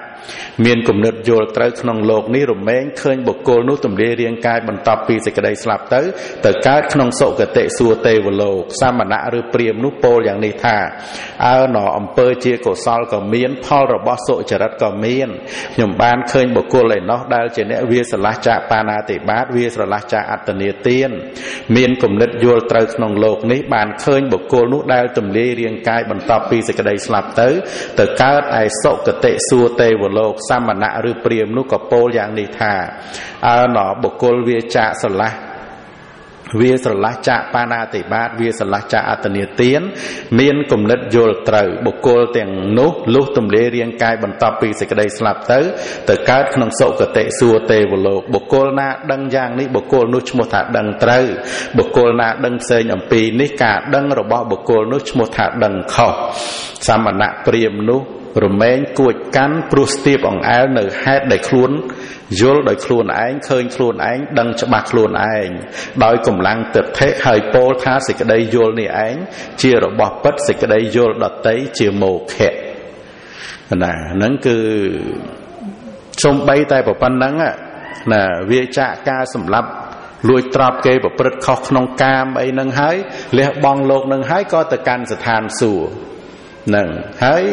មានគំនិតយល់ត្រូវក្នុងលោកនេះរមែងឃើញបុគ្គលនោះទម្លាយរាងកាយបន្ទាប់ពីសេចក្តីស្លាប់ទៅទៅកើតក្នុងសុគតិសួគ៌ទេវលោកសាមណៈឬព្រាមនោះពោលយ៉ាងនេះថាអើណោអំពើជាកុសលក៏មាន ផលរបស់សុចរិតក៏មានខ្ញុំបានឃើញបុគ្គលឯណោះដែលជាអ្នកវាស្រឡះចាកបាណាតិបាតវាស្រឡះចាកអត្តនេទានមានគំនិតយល់ត្រូវក្នុងលោកនេះបានឃើញបុគ្គលនោះដែលទម្លាយរាងកាយបន្ទាប់ពីសេចក្តីស្លាប់ទៅទៅកើតឯសុគតិសួគ៌ទេវលោកសមណៈឬព្រាមនោះក៏ពោលយ៉ាងនេះថាអើណបុគ្គលវាចាកស្រឡះវាស្រឡះចាកបាណាតិបាតវាស្រឡះចាកអត្តនេទានមានគំនិតយល់ត្រូវបុគ្គលទាំងនោះលុះទម្លាយរាងកាយបន្ទាប់ពីសេចក្តីស្លាប់ទៅទៅកើតក្នុងសុគតិសួគ៌ទេវលោកបុគ្គលណាដឹងយ៉ាងនេះបុគ្គលនោះឈ្មោះថាដឹងត្រូវបុគ្គលណាដឹងផ្សេងអំពីនេះការដឹងរបស់បុគ្គលនោះឈ្មោះថាដឹងខុសសមណៈព្រាមនោះ រមែងគួចកាន់ព្រោះស្ទាបអង្អែលនៅហេតុដែលខ្លួនយល់ដោយខ្លួនឯងឃើញខ្លួនឯងដឹងច្បាស់ខ្លួនឯងដោយកម្លាំងទិដ្ឋិហើយពោលថាសេចក្តីយល់នេះឯងជារបស់ពិតសេចក្តីយល់ដតីជាមោខៈណាហ្នឹងគឺសំបីតែប៉ុណ្្នឹងណាវាចាកការសម្លាប់លួចទ្រព្យគេប្រព្រឹត្តខុសក្នុងកាមអីហ្នឹងហើយលះបង់លោកនឹងហើយក៏ទៅកាន់ស្ថានសួគ៌ហ្នឹងហើយ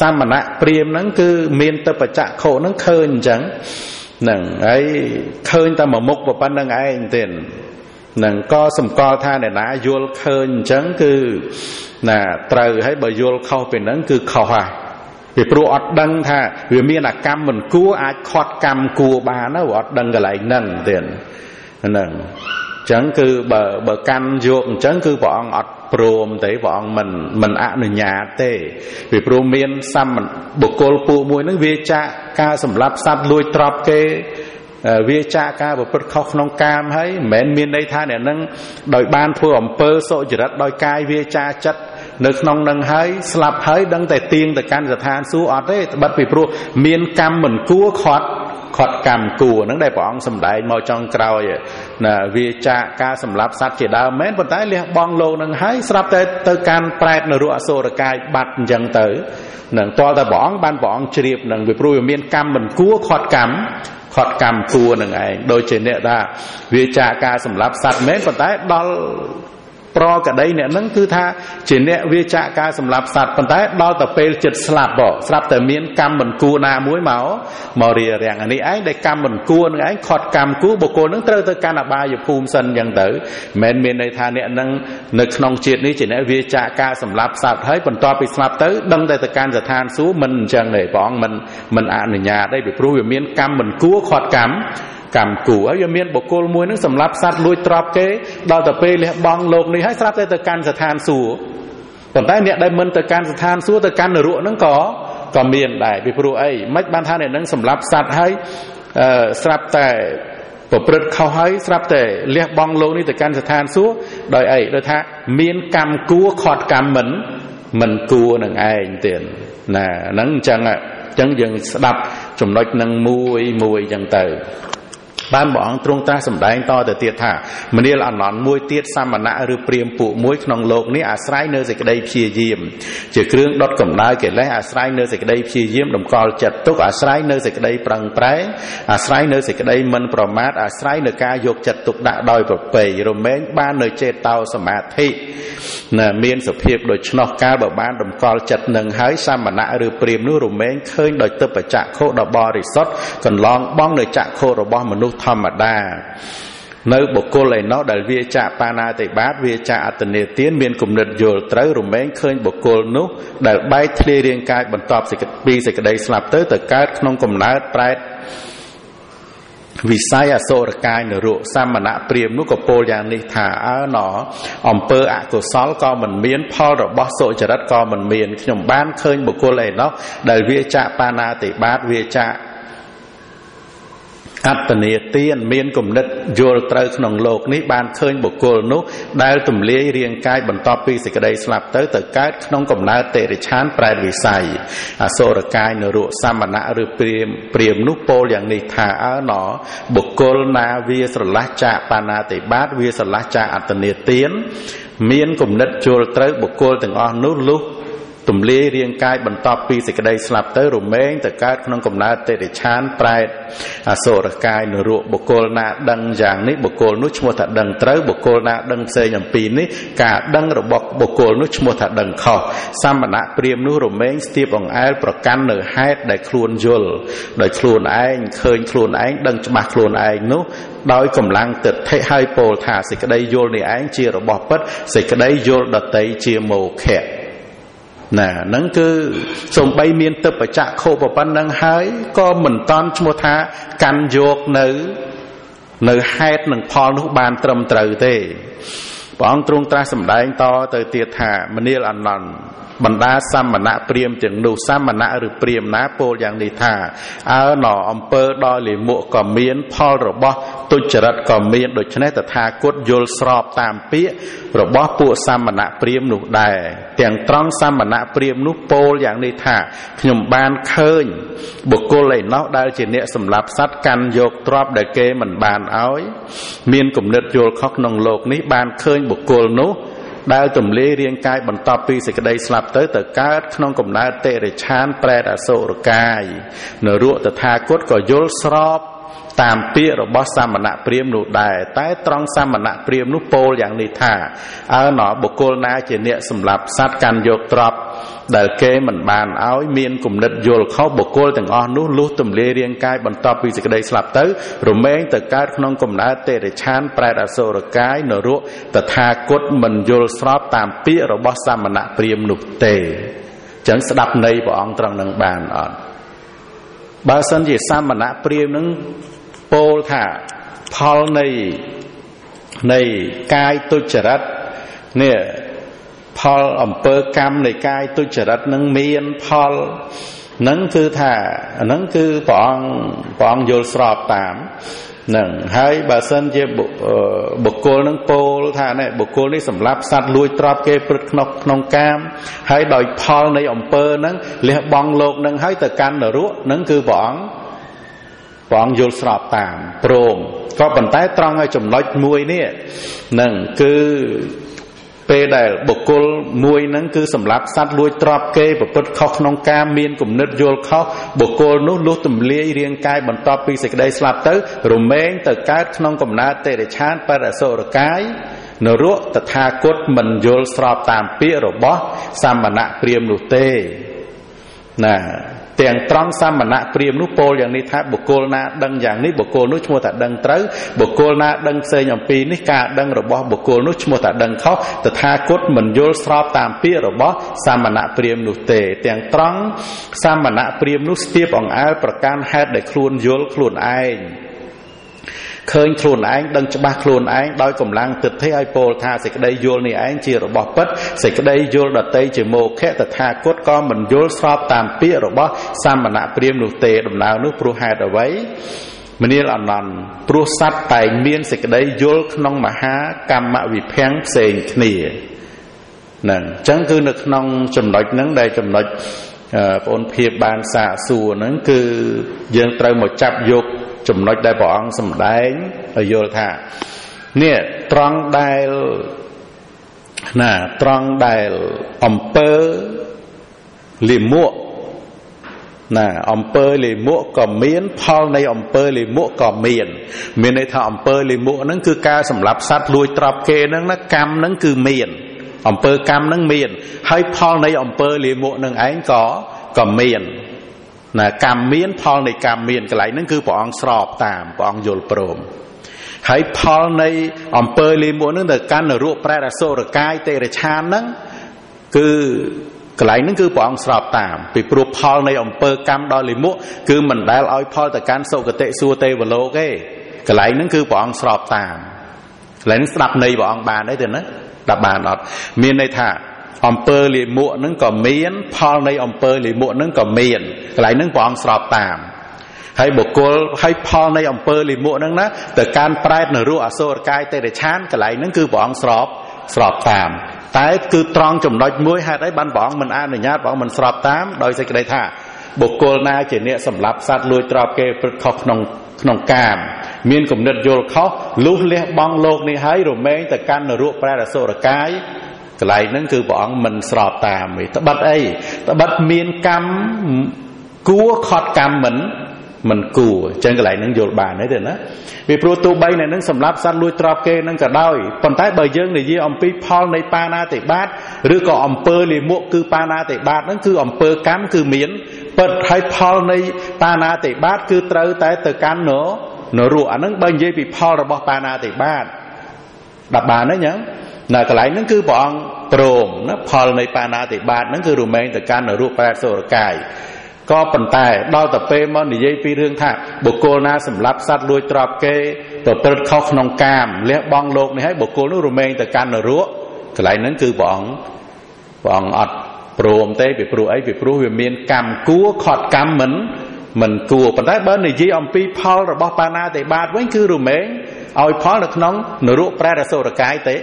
សាមណៈព្រាមហ្នឹងគឺមានទៅបច្ចៈខុហ្នឹងឃើញអញ្ចឹងហ្នឹងហើយឃើញតែមួយមុខប៉ុណ្្នឹងឯងទេនឹងក៏សម្គាល់ថាអ្នកណាយល់ឃើញអញ្ចឹងគឺណាត្រូវហើយបើយល់ខុសពីហ្នឹងគឺខុសហើយពីព្រោះអត់ដឹងថាវាមានអាកម្មមិនគួរអាចខាត់កម្មគួរបានណាអត់ដឹងកន្លែងហ្នឹងទៀតហ្នឹងអញ្ចឹងគឺបើបើកាន់យកអញ្ចឹងគឺព្រះអង្គអត់ ព្រមទេព្រះអង្គមិនមិនអនុញ្ញាតទេពីព្រោះមានសម្បុគ្គលពួកមួយហ្នឹងវាចាកការសម្លាប់សត្វលួចទ្រព្យគេវាចាកការប្រព្រឹត្តខុសក្នុងកាមហើយមិនមែនមានន័យថាអ្នកនឹងដោយបានធ្វើអំពើសុចរិតដោយកាយវាចាចិត្តនៅក្នុងនឹងហើយស្លាប់ហើយដឹងតែទៀងទៅកាន់ស្ថានសួគ៌អត់ទេត្បិតពីព្រោះមានកម្មមិនគួរខាត់ ខាត់កម្មគួរហ្នឹងដែលព្រះអង្គសម្ដែងមកចុងក្រោយណាវាចាកការសម្លាប់សត្វជាដើមមែនប៉ុន្តែលះបង់លោកនឹងហើយស្រាប់តែទៅកាន់ប្រែតនរអសូរកាយបាត់អញ្ចឹងទៅនឹងតលតែព្រះអង្គបានព្រះអង្គជ្រាបនឹងវាព្រោះវាមានកម្មមិនគួរខាត់កម្មខាត់កម្មគួរនឹងឯងដូចជាអ្នកថាវាចាកការសម្លាប់សត្វមែនប៉ុន្តែដល់ ប្រកដីអ្នកហ្នឹងគឺថាជាអ្នកវាចាក់ការសម្លាប់សត្វប៉ុន្តែដល់ទៅពេលចិត្តស្លាប់បស្រាប់តែមានកម្មមិនគួរណាមួយមកមករៀបរៀងអានេះឯងដែលកម្មមិនគួរនឹងឯងខត់កម្មគួរបុគ្គលនឹងត្រូវទៅកាន់អបាយភូមិសិនអញ្ចឹងទៅមិនមែនមានន័យថាអ្នកនឹងនៅក្នុងជាតិនេះជាអ្នកវាចាក់ការសម្លាប់សត្វហើយបន្ទាប់ពីស្លាប់ទៅដឹងតែទៅកាន់ស្ថានសួគ៌មិនអញ្ចឹងទេព្រះអង្គមិនមិនអនុញ្ញាតទេពីព្រោះវាមានកម្មមិនគួរខត់កម្ម កម្មគូហើយវាមានបុគ្គលមួយនឹងសម្លាប់សត្វលួចទ្រព្យគេដល់ទៅពេលលះបង់លោកនេះហើយស្រាប់តែទៅកាន់ស្ថានសួគ៌ប៉ុន្តែអ្នកដែលមិនទៅកាន់ស្ថានសួគ៌ទៅកាន់នរកនឹងក៏ក៏មានដែរពីព្រោះអីមិនបានថាអ្នកនឹងសម្លាប់សត្វហើយអឺស្រាប់តែប្រព្រឹត្តខុសហើយស្រាប់តែលះបង់លោកនេះទៅកាន់ស្ថានសួគ៌ដោយអីដោយថាមានកម្មគួខាត់កម្មមិនមិនគួនឹងឯងទៀតណាហ្នឹងអញ្ចឹងអញ្ចឹងយើងស្ដាប់ចំណុចនឹងមួយមួយអញ្ចឹងទៅ បានព្រះអង្គទ្រង់ត្រាស់សម្ដែងតទៅទៀតថាមនាលអនន្តមួយទៀតសមណៈឬព្រាមពួកមួយក្នុងលោកនេះអាស្រ័យនៅសេចក្តីព្យាយាមជាគ្រឿងដុតកម្ដៅកិលេសអាស្រ័យនៅសេចក្តីព្យាយាមតម្កល់ចិត្តទុកអាស្រ័យនៅសេចក្តីប្រឹងប្រែងអាស្រ័យនៅសេចក្តីមិនប្រមាទអាស្រ័យនៅការយកចិត្តទុកដាក់ដោយប្រពៃរមែងបាននៅចេតោសមាធិណាមានសភាពដូច្នោះកាលបើបានតម្កល់ចិត្តនឹងហើយសមណៈឬព្រាមនោះរមែងឃើញដោយទឹកបច្ចៈខុដ៏បរិសុទ្ធកន្លងបងនៅចក្ខុរបស់មនុស្សធម្មតានៅបុគ្គលឯណោះដែលវាចាបាណាតិបាតវាចាអត្តនេទានមានគំនិតយល់ត្រូវរមែងឃើញបុគ្គលនោះដែលបែកធ្លាយរាងកាយបន្ទាប់ពីសេចក្តីស្លាប់ទៅទៅកើតក្នុងកំណើតប្រែតវិស័យអសុរកាយនរកសមណៈព្រាមនោះក៏ពោលយ៉ាងនេះថាអើណអំពើអកុសលក៏មិនមាន ផលរបស់សុចរិតក៏មិនមានខ្ញុំបានឃើញបុគ្គលឯណោះដែលវាចាបាណាតិបាតវាចា អត្តនេទានមានគុណិតយល់ត្រូវក្នុងលោកនេះបានឃើញបុគ្គលនោះដែលទម្លាយរាងកាយបន្ទាប់ពីសេចក្តីស្លាប់ទៅទៅកើតក្នុងកំណើតតិរិឆានប្រែវិស័យអសូរកាយនរៈសម្មណៈឬព្រាមព្រាមនោះពោលយ៉ាងនេះថាអើណោបុគ្គលណាវាស្រឡះចាកបាណាតិបាតវាស្រឡះចាកអត្តនេទានមានគុណិតយល់ត្រូវបុគ្គលទាំងអស់នោះលុះ ទម្លាយរាងកាយបន្ទាប់ពីសេចក្តីស្លាប់ទៅរមែងទៅកើតក្នុងកំណើតតិរិឆានប្រែតអសុរកាយនរកបុគ្គលណាដឹងយ៉ាងនេះបុគ្គលនោះឈ្មោះថាដឹងត្រូវបុគ្គលណាដឹងផ្សេងអំពីនេះការដឹងរបស់បុគ្គលនោះឈ្មោះថាដឹងខុសសមណៈព្រាមនោះរមែងស្ទាបអង្អែលប្រកាន់នៅហេតុដែលខ្លួនយល់ដោយខ្លួនឯងឃើញខ្លួនឯងដឹងច្បាស់ខ្លួនឯងនោះដោយកម្លាំងទិដ្ឋិឲ្យពោលថាសេចក្តីយល់នេះឯងជារបស់ពិតសេចក្តីយល់ដតីជាមោខៈ ណាហ្នឹងគឺសំបីមានទឹកបច្ចៈខោប៉ុណ្ណឹងហើយក៏មិនតន់ឈ្មោះថាកាន់យកនៅនៅហេតុនិងផលនោះបានត្រឹមត្រូវទេព្រះអង្គទ្រង់ត្រាស់សម្ដែងតទៅទៀតថាមនាលអនន្ត បណ្ដាសាមណៈព្រាមទាំងនោះសាមណៈឬព្រាមណាពោលយ៉ាងនេះថាអើណអំពើដល់លិមួកក៏មាន ផលរបស់ទុច្ចរិតក៏មានដូច្នេះតថាគតយល់ស្របតាមពាក្យរបស់ពួកសាមណៈព្រាមនោះដែរទាំងត្រង់សាមណៈព្រាមនោះពោលយ៉ាងនេះថាខ្ញុំបានឃើញ បុគ្គលឯណោះដែលជាអ្នកសម្លាប់សត្វកាន់យកទ្រព្យដែលគេមិនបានឲ្យ មានគំនិតយល់ខុសក្នុងលោកនេះបានឃើញបុគ្គលនោះ ដែលទម្លាយរាងកាយបន្ទាប់ពីសេចក្តីស្លាប់ទៅទៅកើតក្នុងកំណើតតិរិឆានប្រែតអសុរកាយនរកតថាគតក៏យល់ស្របតាមពាក្យរបស់សាមណៈព្រាមនោះដែរតែត្រង់សាមណៈព្រាមនោះពោលយ៉ាងនេះថាអើណោបុគ្គលណាជាអ្នកសម្លាប់សត្វកាន់យកទ្រព្យ ដែលគេមិនបានឲ្យមានគំនិតយល់ខុសបុគ្គលទាំងអស់នោះលុះទម្លាយរាងកាយបន្ទាប់ពីសេចក្តីស្លាប់ទៅរមែងទៅកើតក្នុងកំណើតទេរិឆានប្រែតអសុរកាយនរកតថាគតមិនយល់ស្របតាមពាក្យរបស់សាមណៈព្រាមនោះទេចឹងស្ដាប់ន័យព្រះអង្គត្រង់នឹងបានអត់បើសិនជាសាមណៈព្រាមនឹងពោលថាផលនៃនៃកាយទុច្ចរិតនេះ ផលអំពើកម្មនៃកាយទុច្ចរិតនឹងមានផលនឹងគឺថាអានឹងគឺព្រះអង្គព្រះអង្គយល់ស្របតាមនឹងហើយបើសិនជាបុគ្គលនឹងពោលថាណែបុគ្គលនេះសម្រាប់សัตว์លួចទ្រព្យគេព្រឹត្តក្នុងក្នុងកាមហើយដោយផលនៃអំពើនឹងលះបង់លោកនឹងហើយទៅកាន់នរកនឹងគឺព្រះអង្គព្រះអង្គយល់ស្របតាមព្រមក៏ប៉ុន្តែត្រង់ឲ្យចំណុចមួយនេះនឹងគឺ ពេលដែលបុគ្គលមួយហ្នឹងគឺសម្រាប់សัตว์លួចទ្រព្យគេប្រព្រឹត្តខុសក្នុងការមានគំនិតយល់ខុសបុគ្គលនោះលុះទម្លាយរាងកាយបន្ទាប់ពីសេចក្តីស្លាប់ទៅ រមែងទៅកើតក្នុងកំណើតតិរិឆានបរិសុរកាយនរកតថាគតមិនយល់ស្របតាមពាក្យរបស់ សាមណៈព្រាមនោះទេណា ទាំងត្រង់សមណៈព្រាមនោះពោលយ៉ាងនេះថាបុគ្គលណាដឹងយ៉ាងនេះបុគ្គលនោះឈ្មោះថាដឹងត្រូវបុគ្គលណាដឹងផ្សេងអំពីនេះការដឹងរបស់បុគ្គលនោះឈ្មោះថាដឹងខុសតថាគតមិនយល់ស្របតាមពាក្យរបស់សមណៈព្រាមនោះទេ ទាំងត្រង់សមណៈព្រាមនោះស្ទាបអង្អែលប្រកាន់ហេតុដែលខ្លួនយល់ខ្លួនឯង ឃើញខ្លួនឯងដឹងច្បាស់ខ្លួនឯងដោយកម្លាំងទិដ្ឋិឲ្យពោលថាសេចក្តីយល់នេះឯងជារបស់ពិតសេចក្តីយល់ដតីជាមោខៈតថាគតក៏មិនយល់ស្របតាមពាក្យរបស់សាមណៈព្រាមនោះទេដំណើរនោះព្រោះហេតុអ្វីមនាលអនន្តព្រោះសត្វតែងមានសេចក្តីយល់ក្នុងមហាកម្មវិភាំងផ្សេងគ្នាហ្នឹងអញ្ចឹងគឺនៅក្នុងចំណុចហ្នឹងដែលចំណុចបងអូនភាពបានសាកសួរហ្នឹងគឺយើងត្រូវមកចាប់យក ចំណុចដែលព្រះអង្គសម្ដែងឲ្យយល់ថានេះត្រង់ដែលណាត្រង់ដែលអំពើលិមួកណាអំពើលិមួកក៏មាន ផលនៃអំពើលិមួកក៏មាន មានន័យថាអំពើលិមួកហ្នឹងគឺការសម្លាប់សត្វលួចទ្រព្យគេហ្នឹងណាកម្មហ្នឹងគឺមានអំពើកម្មហ្នឹងមាន ហើយផលនៃអំពើលិមួកហ្នឹងឯងក៏ក៏មាន ណាកម្មមានផលនៃកម្មមានកន្លែងហ្នឹងគឺព្រះអង្គស្របតាមព្រះអង្គយល់ព្រមហើយផលនៃអំពើលីមួហ្នឹងទៅកាន់នរកប្រែតអសុរកាយទេរឆានហ្នឹងគឺកន្លែងហ្នឹងគឺព្រះអង្គស្របតាមពីព្រោះផលនៃអំពើកម្មដល់លិមុខគឺមិនដែលឲ្យផលទៅកាន់សុគតិសួគ៌ទេវលោកទេកន្លែងហ្នឹងគឺព្រះអង្គស្របតាមកន្លែងស្ដាប់នៃព្រះអង្គបានទេទេណាដាប់បានអត់មានន័យថា អំពើលាមកហ្នឹងក៏មាន ផលនៃអំពើលាមកហ្នឹងក៏មានកន្លែងហ្នឹងព្រះអង្គស្របតាមហើយបុគ្គលហើយផលនៃអំពើលាមកហ្នឹងណាទៅកាន់ប្រែតនរោអសុរកាយទេរឆានកន្លែងហ្នឹងគឺព្រះអង្គស្របស្របតាមតែគឺត្រង់ចំណុចមួយហេតុអីបានព្រះអង្គមិនអនុញ្ញាតព្រះអង្គមិនស្របតាមដោយសេចក្តីថាបុគ្គលណាជាអ្នកសម្លាប់សត្វលួចទ្រព្យគេព្រឹត្តខុសក្នុងក្នុងកាមមានគំនិតយល់ខុសលុះលះបង់លោកនេះហើយរមែងទៅកាន់នរកប្រែរសុរកាយ កន្លែងហ្នឹងគឺព្រះអង្គមិនស្របតាមទេត្បិតអីត្បិតមានកម្មគួខត់កម្មមិនមិនគួអញ្ចឹងកន្លែងហ្នឹងយល់បានទេណាពីព្រោះទោះបីនៅនឹងសម្រាប់សត្វលួចទ្រព្យគេនឹងក៏ដោយប៉ុន្តែបើយើងនិយាយអំពីផលនៃបាណាតិបាតឬក៏អំពើលាមកគឺបាណាតិបាតហ្នឹងគឺអំពើកម្មគឺមានពិតហើយផលនៃបាណាតិបាតគឺត្រូវតែទៅកាន់ននរោអាហ្នឹងបើនិយាយពីផលរបស់បាណាតិបាតដាក់បានទេអញ្ចឹង នៅកន្លែងហ្នឹងគឺព្រះអង្គព្រមណាផលនៃបាណាតិបាតហ្នឹងគឺរមែងទៅកាន់រូបប្រែសុរកាយក៏ប៉ុន្តែដល់ទៅពេលមកនិយាយពីរឿងថាបុគ្គលណាសម្លាប់សត្វលួចទ្រព្យគេប្រព្រឹត្តខុសក្នុងកាមលះបង់លោកនេះហើយបុគ្គលនោះរមែងទៅកាន់នរកកន្លែងហ្នឹងគឺព្រះអង្គព្រះអង្គអត់ព្រមទេពីព្រោះអីពីព្រោះវាមានកម្មគួរខត់កម្មមិនមិនគួរប៉ុន្តែបើនិយាយអំពីផលរបស់បាណាតិបាតវិញគឺរមែងឲ្យផលនៅក្នុងនរកប្រែរសូរកាយទេ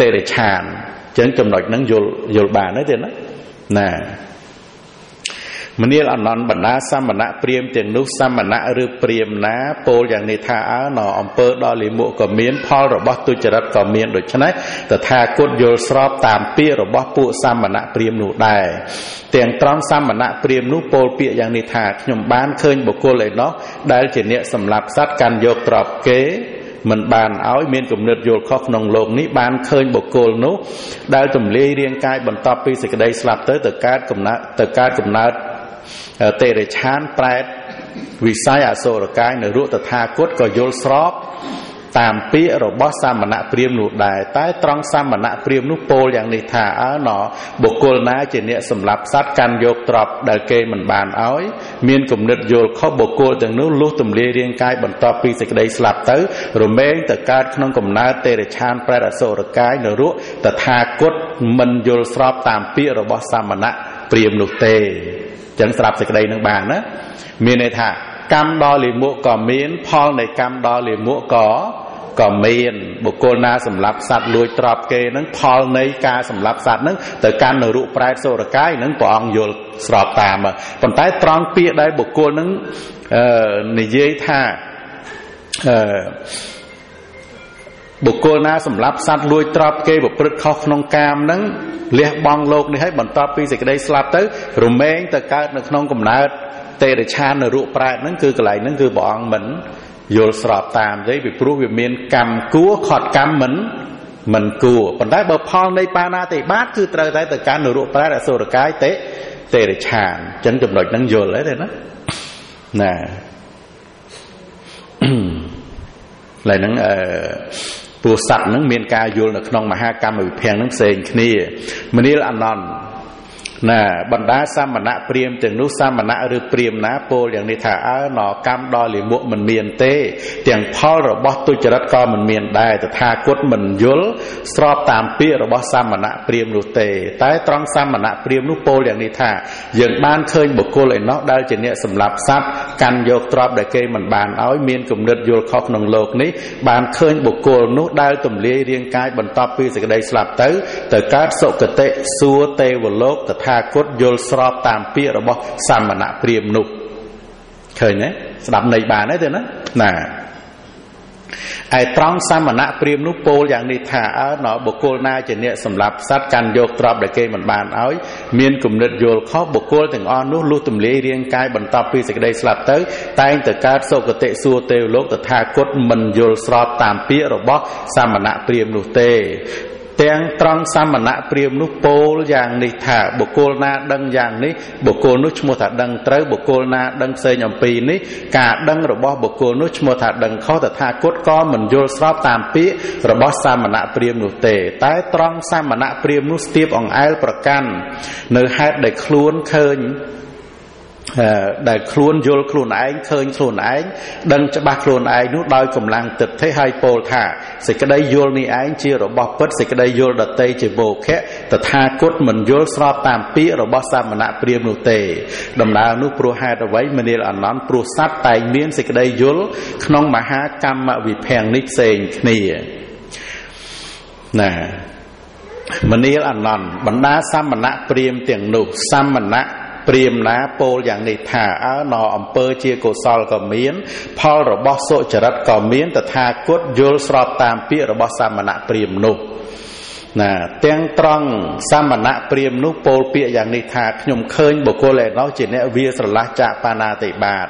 ទេរឆានអញ្ចឹងចំណុចហ្នឹងយល់យល់បានទេទេណាណាមនាលអនន្តបណ្ដាសមណៈព្រាមទាំងនោះសមណៈឬព្រាមណាពោលយ៉ាងនេះថាអើណអំពើដល់លិមុខក៏មាន ផលរបស់ទុច្ចរិតក៏មានដូច្នេះតថាគតយល់ស្របតាមពាក្យរបស់ពួកសមណៈព្រាមនោះដែរទាំងត្រង់សមណៈព្រាមនោះពោលពាក្យយ៉ាងនេះថាខ្ញុំបានឃើញបុគ្គលឯណោះដែលជាអ្នកសម្លាប់សត្វកាន់យកទ្រព្យគេ មិនបានឲ្យមានគំនិតយល់ខុសក្នុងលោកនេះបានឃើញបុគ្គលនោះដែលទម្លាយរាងកាយបន្ទាប់ពីសេចក្តីស្លាប់ទៅទៅកើតកំណើតទៅកើតកំណើតតេរឆានប្រែតវិស័យអសូរកាយនៅរੂតថាគតក៏យល់ស្រប តាមពាក្យរបស់សាមណៈព្រាមនោះដែរតែត្រង់សាមណៈព្រាមនោះពោលយ៉ាងនេះថាអើណបុគ្គលណាជាអ្នកសម្លាប់សត្វកាន់យកទ្រព្យដែលគេមិនបានឲ្យមានគំនិតយល់ខុសបុគ្គលទាំងនោះលុះទម្លាយរាងកាយបន្ទាប់ពីសេចក្តីស្លាប់ទៅ រមែងទៅកើតក្នុងកំណើតទេរឆានប្រែអសុរកាយនៅរកតថាគតមិនយល់ស្របតាមពាក្យរបស់សាមណៈព្រាមនោះទេចឹងស្រាប់សេចក្តីនឹងបានណាមានន័យថាកម្មដល់លាមកក៏មាន ផលនៃកម្មដល់លាមកក៏ ក៏មានបុគ្គលណាសម្លាប់សត្វលួចទ្រព្យគេនឹងផលនៃការសម្លាប់សត្វនឹងទៅកាន់នៅរូបប្រែតសូរកាយនឹងព្រះអង្គយល់ស្របតាមប៉ុន្តែត្រង់ពាក្យដែលបុគ្គលនឹងអឺនិយាយថាអឺបុគ្គលណាសម្លាប់សត្វលួចទ្រព្យគេប្រព្រឹត្តខុសក្នុងកាមនឹងលះបង់លោកនេះហើយបន្ទាប់ពីសេចក្តីស្លាប់ទៅ រមែងទៅកើតនៅក្នុងកំណើត ទេរឆាននៅរូបប្រែតហ្នឹងគឺកន្លែងហ្នឹងគឺព្រះអង្គមិន យល់ស្របតាមទេពីព្រោះវាមានកម្មគួរខត់កម្មមិនមិនគួរប៉ុន្តែបើផលនៃបាណាតិបាតគឺត្រូវតែទៅកាន់នរកប្រែតអសុរកាយទេទេរឆានអញ្ចឹងចំណុចហ្នឹងយល់ទេណាណាឡើយហ្នឹងអឺព្រោះសត្វហ្នឹងមានការយល់នៅក្នុងមហាកម្មវិភាំងហ្នឹងផ្សេងគ្នាមនាលអនន្ត ណាបណ្ដាសាមណៈព្រាមទាំងនោះសាមណៈឬព្រាមណាពោលយ៉ាងនេះថាអើណកម្មដល់លិមុខមិនមានទេ ទាំងផលរបស់ទុច្ចរិតក៏មិនមានដែរតថាគតមិនយល់ស្របតាមពាក្យរបស់សាមណៈព្រាមនោះទេ តែត្រង់សាមណៈព្រាមនោះពោលយ៉ាងនេះថាយើងបានឃើញបុគ្គលឯណោះដែលជាអ្នកសម្លាប់សត្វកាន់យកទ្រព្យដែលគេមិនបានឲ្យមានគំនិតយល់ខុសក្នុងโลกនេះបានឃើញបុគ្គលនោះដែលទម្លាយរាងកាយបន្ទាប់ពីសេចក្តីស្លាប់ទៅទៅកើតសុគតិសួគ៌ទេវលោកតថា ាគតយល់ស្របតាមពាក្យរបស់សាមណៈព្រាមនោះឃើញទេស្ដាប់ន័យបានទេណាណាឯត្រង់សាមណៈព្រាមនោះពោលយ៉ាងនេះថាអើណបុគ្គលណាជាអ្នកសម្លាប់សត្វកាន់យកទ្រព្យដែលគេមិនបានឲ្យមានគំនិតយល់ខុសបុគ្គលទាំងអស់នោះលុះទម្លាយរាងកាយបន្ទាប់ពីសេចក្តីស្លាប់ទៅតែងតែកើតសុគតិសួគ៌ទេវលោកតថាគតមិនយល់ស្របតាមពាក្យរបស់សាមណៈព្រាមនោះទេ ទាំងត្រង់សមណៈព្រាមនោះពោលយ៉ាងនេះថាបុគ្គលណាដឹងយ៉ាងនេះបុគ្គលនោះឈ្មោះថាដឹងត្រូវបុគ្គលណាដឹងផ្សេងអំពីនេះការដឹងរបស់បុគ្គលនោះឈ្មោះថាដឹងខុសតថាគតក៏មិនយល់ស្របតាមពាក្យរបស់សមណៈព្រាមនោះទេ តែត្រង់សមណៈព្រាមនោះស្ទាបអង្អែលប្រកាន់នៅហេតុដែលខ្លួនឃើញ ដែលខ្លួនយល់ខ្លួនឯងឃើញខ្លួនឯងដឹងច្បាស់ខ្លួនឯងនោះដោយកម្លាំងទិដ្ឋិហើយពោលថាសេចក្តីយល់នេះឯងជារបស់ពិតសេចក្តីយល់ដតីជាវោខៈតថាគតមិនយល់ស្របតាមពាក្យរបស់សាមណៈព្រាមនោះទេដំណើរនោះព្រោះហេតុអ្វីមនាលអនន្តព្រោះសត្វតែងមានសេចក្តីយល់ក្នុងមហាកម្មវិភាំងនេះផ្សេងគ្នាណាមនាលអនន្តបណ្ដាសាមណៈព្រាមទាំងនោះសាមណៈ ព្រាមណាពោលយ៉ាងនេះថាអើណអំពើជាកុសលក៏មាន ផលរបស់សុចរិតក៏មានតថាគតយល់ស្របតាមពាក្យរបស់សាមណៈព្រាមនោះ ណាទាំងត្រង់សមណៈព្រាមនោះពោលពាក្យយ៉ាងនេះថាខ្ញុំឃើញបុគ្គលឯណោះជាអ្នកវាស្រឡះចាកបាណាតិបាត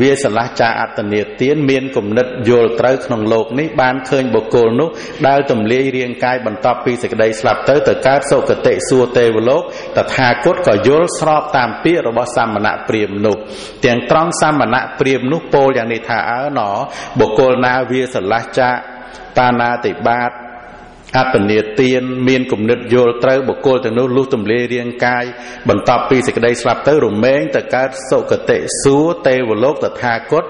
វាស្រឡះចាកអត្តនេទានមានគំនិតយល់ត្រូវក្នុងโลกនេះបានឃើញបុគ្គលនោះដែលទម្លាយរាងកាយបន្ទាប់ពីសេចក្តីស្លាប់ទៅទៅកើតសុគតិសួគ៌ទេវលោកតថាគតក៏យល់ស្របតាមពាក្យរបស់សមណៈព្រាមនោះទាំងត្រង់សមណៈព្រាមនោះពោលយ៉ាងនេះថាអើណបុគ្គលណាវាស្រឡះចាកបាណាតិបាត អត្តនេទានមានគំនិតយល់ត្រូវបុគ្គលទាំងនោះលុះទម្លាយរាងកាយបន្ទាប់ពីសេចក្តីស្លាប់ទៅរមែងទៅកើតសុគតិសួគ៌ទេវលោកតថាគត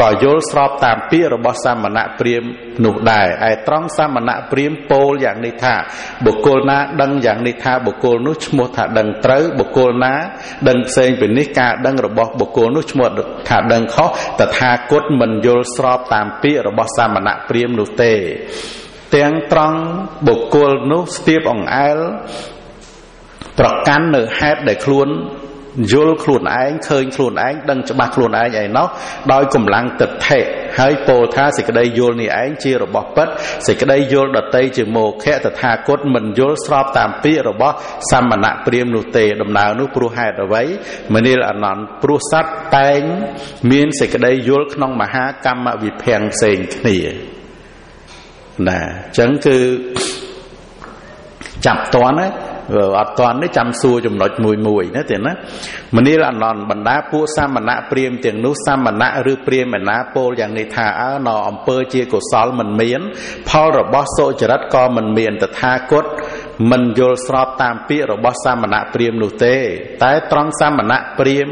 ក៏យល់ស្របតាមពាក្យរបស់សាមណៈព្រាហ្មណ៍នោះដែរឯត្រង់សាមណៈព្រាហ្មណ៍ពោលយ៉ាងនេះថាបុគ្គលណាដឹងយ៉ាងនេះថាបុគ្គលនោះឈ្មោះថាដឹងត្រូវបុគ្គលណាដឹងផ្សេងពីនេះការដឹងរបស់បុគ្គលនោះឈ្មោះថាដឹងខុសតថាគតមិនយល់ស្របតាមពាក្យរបស់សាមណៈព្រាហ្មណ៍នោះទេ ទាំងត្រង់បុគ្គលនោះស្ទាបអង្អែលប្រកាន់នៅហេតុដែលខ្លួនយល់ខ្លួនឯងឃើញខ្លួនឯងដឹងច្បាស់ខ្លួនឯងឯណោះដោយកម្លាំងទិដ្ឋិហើយពោលថាសេចក្តីយល់នេះឯងជារបស់ពិតសេចក្តីយល់ដតីជាមោខៈតថាគតមិនយល់ស្របតាមពាក្យរបស់សមណៈព្រាមនោះទេដំណើរនោះព្រោះហេតុអ្វីមនាលអនន្តព្រោះសត្វតែងមានសេចក្តីយល់ក្នុងមហាកម្មវិភាំងផ្សេងគ្នា ណាអញ្ចឹងគឺចាប់តន់ណាអត់តន់នេះចាំសួរចំណុចមួយមួយណាទៀតណាមនាលអនន្តបណ្ដាពួកសាមណៈព្រាមទាំងនោះសាមណៈឬព្រាមណាពោលយ៉ាងនេះថាអើនៅអំពើជាកុសលមិនមាន ផលរបស់សុចរិតក៏មិនមានតថាគតមិនយល់ស្របតាមពាក្យរបស់សាមណៈព្រាមនោះទេ តែត្រង់សាមណៈព្រាម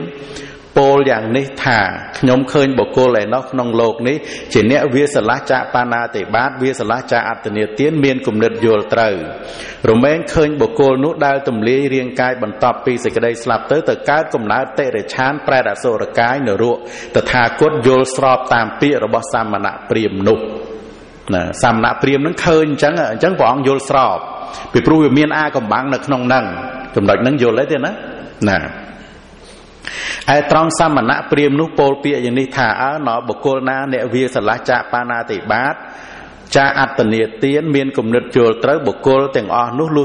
ពោលយ៉ាងនេះថាខ្ញុំឃើញបុគ្គលឯណោះក្នុងលោកនេះជាអ្នកវាសលាចាបាណាតិបាតវាសលាចាអត្តនេទានមានគុណិតយល់ត្រូវរមែងឃើញបុគ្គលនោះដើរទម្លាយរាងកាយបន្តពីសេចក្តីស្លាប់ទៅទៅកើតកំណើតតិរិឆានប្រែតអសុរកាយនរកតថាគតយល់ស្របតាមពាក្យរបស់សាមណព្រាមនោះណាសាមណព្រាមនឹងឃើញអញ្ចឹងអញ្ចឹងព្រះអង្គយល់ស្របពីព្រោះវាមានអាកំបាំងនៅក្នុងហ្នឹងចំណុចហ្នឹងយល់ទេណាណា ណាឯត្រង់សមណៈព្រាមនោះពោលពាក្យយ៉ាងនេះថាអើណបុគ្គលណាអ្នកវាស្រឡះចាកបាណាតិបាតចាអត្តនេទានមានគំនិតជល់ត្រូវបុគ្គលទាំងអស់នោះលុះ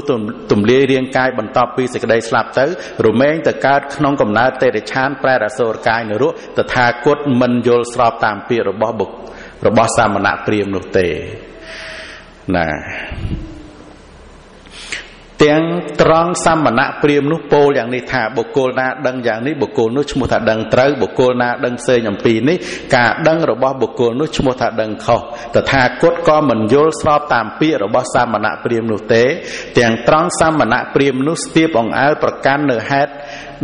ទំលាយរាងកាយបន្ទាប់ពីសេចក្តីស្លាប់ទៅរមែងទៅកើតក្នុងកំណើតទេរឆានប្រែរសោរកាយនរកតថាគតមិនយល់ស្របតាមពាក្យរបស់បុគ្គរបស់សាមណៈព្រាមនោះទេណា ទាំងត្រង់សមណៈព្រាមនោះពោលយ៉ាងនេះថាបុគ្គលណាដឹងយ៉ាងនេះបុគ្គលនោះឈ្មោះថាដឹងត្រូវបុគ្គលណាដឹងផ្សេងអំពីនេះការដឹងរបស់បុគ្គលនោះឈ្មោះថាដឹងខុសតថាគតក៏មិនយល់ស្របតាមពាក្យរបស់សមណៈព្រាមនោះទេ ទាំងត្រង់សមណៈព្រាមនោះស្ទាបអង្អើលប្រកាន់នៅហេតុ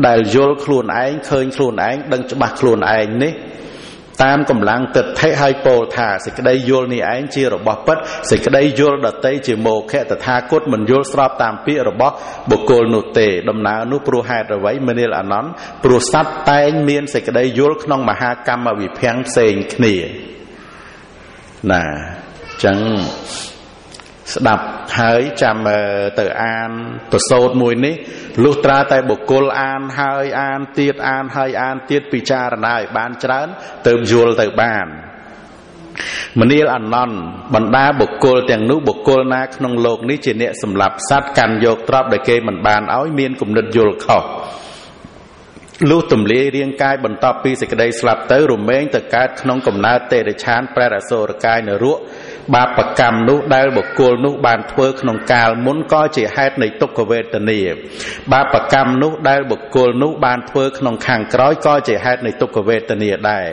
ដែលយល់ខ្លួនឯងឃើញខ្លួនឯងដឹងច្បាស់ខ្លួនឯងនេះ តាមកម្លាំងទិដ្ឋិឲ្យពោលថាសេចក្តីយល់នេះឯងជារបស់ពិតសេចក្តីយល់ដតីជាមោខៈតថាគតមិនយល់ស្របតាមពាក្យរបស់បុគ្គលនោះទេដំណើរនោះព្រោះហេតុអ្វីមនាលអនន្តព្រោះសត្វតែងមានសេចក្តីយល់ក្នុងមហាកម្មវិភាំងផ្សេងគ្នាណាអញ្ចឹង ស្ដាប់ហើយចាំទៅអានប្រសូតមួយនេះលុះត្រាតែបុគ្គលអានហើយអានទៀតអានហើយអានទៀតពិចារណាឲ្យបានច្រើនទៅយល់ទៅបានមនាលអនន្តបណ្ដាបុគ្គលទាំងនោះបុគ្គលណាក្នុងលោកនេះជាអ្នកសម្លាប់សត្វកាន់យកទ្រព្យដែលគេមិនបានឲ្យមានគំនិតយល់ខុសលុះទម្លាយរាងកាយបន្ទាប់ពីសេចក្តីស្លាប់ទៅរមែងទៅកើតក្នុងកំណើតទេរឆានប្រែរអសូរកាយនរៈ បាបកម្មនោះដែលបុគ្គលនោះបានធ្វើក្នុងកាលមុនក៏ជាហេតុនៃទុក្ខវេទនា បាបកម្មនោះដែលបុគ្គលនោះបានធ្វើក្នុងខាងក្រោយក៏ជាហេតុនៃទុក្ខវេទនាដែរ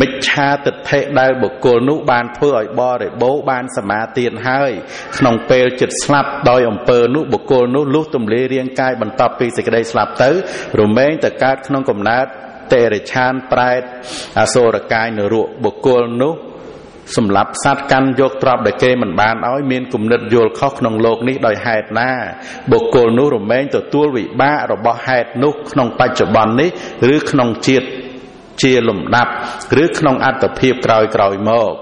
មិច្ឆាទិដ្ឋិដែលបុគ្គលនោះបានធ្វើឲ្យបរិបោបានសមាទានហើយក្នុងពេលចិត្តស្លាប់ដោយអំពើនោះបុគ្គលនោះលុះទម្លាយរាងកាយបន្ទាប់ពីសេចក្តីស្លាប់ទៅរមែងទៅកើតក្នុងកំណើតតេរិឆានប្រែតអសូរកាយនរកបុគ្គលនោះ សម្រាប់សត្វកាន់យកទ្រព្យដែលគេមិនបានឲ្យមានគំនិតយល់ខុសក្នុងโลกនេះដោយហេតុណាបុគ្គលនោះរមែងទទួលវិបាករបស់ហេតុនោះក្នុងបច្ចុប្បន្ននេះឬក្នុងជាតិជាលំដាប់ឬក្នុងអត្តភាពក្រោយក្រោយមក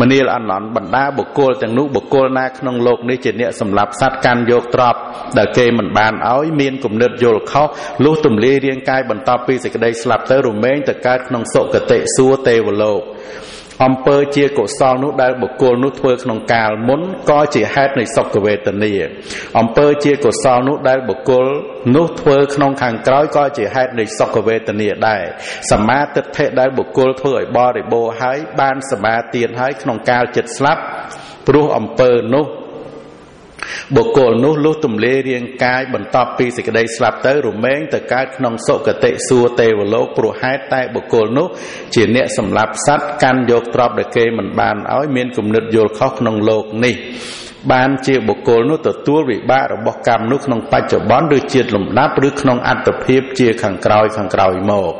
មនាលអនន្តបណ្ដាបុគ្គលទាំងនោះបុគ្គលណាក្នុងโลกនេះជាអ្នកសម្លាប់សត្វកាន់យកទ្រព្យដែលគេមិនបានឲ្យមានគំនិតយល់ខុសលុះទម្លាយរាងកាយបន្ទាប់ពីសេចក្តីស្លាប់ទៅរមែងទៅកើតក្នុងសុគតិសួគ៌ទេវលោក អំពើជាកុសលនោះដែលបុគ្គលនោះធ្វើក្នុងកាលមុនក៏ជាហេតុនៃសុខវេទនាអំពើជាកុសលនោះដែលបុគ្គលនោះធ្វើក្នុងខាងក្រោយក៏ជាហេតុនៃសុខវេទនាដែរសមាទិដ្ឋិដែលបុគ្គលធ្វើឲ្យបរិបូរហើយបានសមាទានហើយក្នុងកាលចិត្តស្លាប់ព្រោះអំពើនោះ បុគ្គលនោះលុះទម្លាយរាងកាយបន្ទាប់ពីសេចក្តីស្លាប់ទៅរមែងទៅកើតក្នុងសុគតិសួគ៌ទេវលោកព្រោះហេតុតែបុគ្គលនោះជាអ្នកសម្លាប់សត្វកាន់យកទ្រព្យដែលគេមិនបានឲ្យមានគំនិតយល់ខុសក្នុងលោកនេះបានជាបុគ្គលនោះទទួលវិបាករបស់កម្មនោះក្នុងបច្ចុប្បន្នឬជាតិលំដាប់ឬក្នុងអត្តភាពជាខាងក្រោយខាងក្រោយមក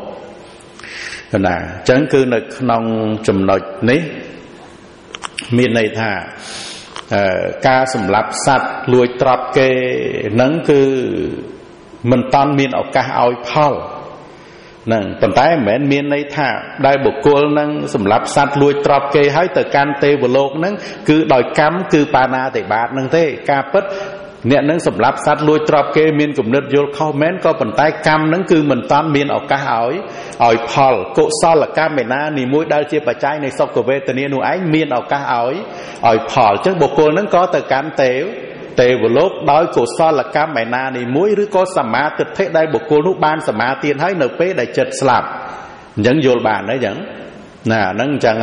ណាអញ្ចឹងគឺនៅក្នុងចំណុចនេះមានន័យថា ការសម្លាប់សត្វលួចទ្រព្យគេនឹងគឺមិនតាន់មានឱកាសឲ្យផលនឹងប៉ុន្តែមិនមែនមានន័យថាដែលបុគ្គលនឹងសម្រាប់សត្វលួចទ្រព្យគេហើយទៅកាន់ទេវលោកនឹងគឺដោយកម្មគឺបាណាតិបាតនឹងទេ ការពិត អ្នកនឹងសម្រាប់សត្វលួចទ្រព្យគេមានគំនិតយល់ខុសមែនក៏ប៉ុន្តែកម្មនឹងគឺមិនតាន់មានឱកាសឲ្យឲ្យផលកុសលកម្មឯណានីមួយដែលជាបច្ច័យនៃសុខវេទនានោះឯងមានឱកាសឲ្យឲ្យផលអញ្ចឹងបុគ្គលនឹងក៏ទៅកាន់ទេវទេវលោកដោយកុសលកម្មឯណានីមួយឬក៏សមាទិដ្ឋិដែលបុគ្គលនោះបានសមាទានហើយនៅពេលដែលចិត្តស្លាប់អញ្ចឹងយល់បានទេអញ្ចឹងណាហ្នឹងអញ្ចឹង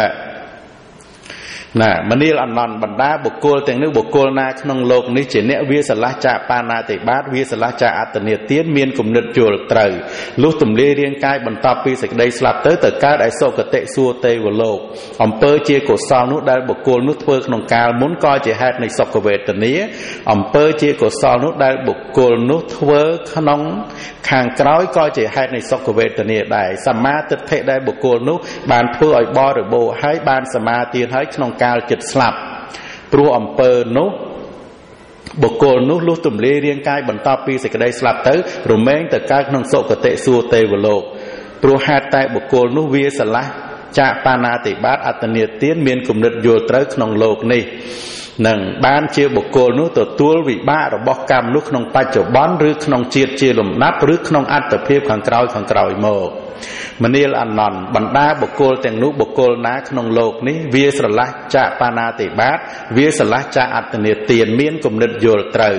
ណាមនាលអនន្តបណ្ដាបុគ្គលទាំងនេះបុគ្គលណាក្នុងលោកនេះជាអ្នកវាសលាចាបាណាតិបាតវាសលាចាអត្តនេទានមានគុណិតយល់ត្រូវលុះទម្លាយរាងកាយបន្តពីសេចក្តីស្លាប់ទៅទៅកើតឯសុគតិសួគ៌ទេវលោកអំពើជាកុសលនោះដែលបុគ្គលនោះធ្វើក្នុងកាលមុនក៏ជាហេតុនៃសុខវេទនាអំពើជាកុសលនោះដែលបុគ្គលនោះធ្វើក្នុងខាងក្រោយក៏ជាហេតុនៃសុខវេទនាដែរសមាទិដ្ឋិដែលបុគ្គលនោះបានធ្វើឲ្យបរិបូរហើយបានសមាទានហើយក្នុងកាលចិត្តស្លាប់ព្រោះអំពើនោះបុគ្គលនោះលុះទម្លាយរាងកាយបន្តពីសេចក្តីស្លាប់ទៅរមែងទៅកើតក្នុងសុគតិសួគ៌ទេវលោកព្រោះហេតុតែបុគ្គលនោះវាឆ្លាស់ចាកបាណាតិបាតអត្តនេទានមានគុណិតយល់ត្រូវក្នុងលោកនេះនឹងបានជាបុគ្គលនោះទទួលវិបាករបស់កម្មនោះក្នុងបច្ចុប្បន្នឬក្នុងជាតិជាលំដាប់ឬក្នុងអត្តភាពខាងក្រោយខាងក្រោយមក មនាលអនន្តបណ្ដាបុគ្គលទាំងនោះបុគ្គលណាក្នុងលោកនេះវាស្រឡះចាកបាណាតិបាតវាស្រឡះចាកអត្តនេទានមានគំនិតយល់ត្រូវ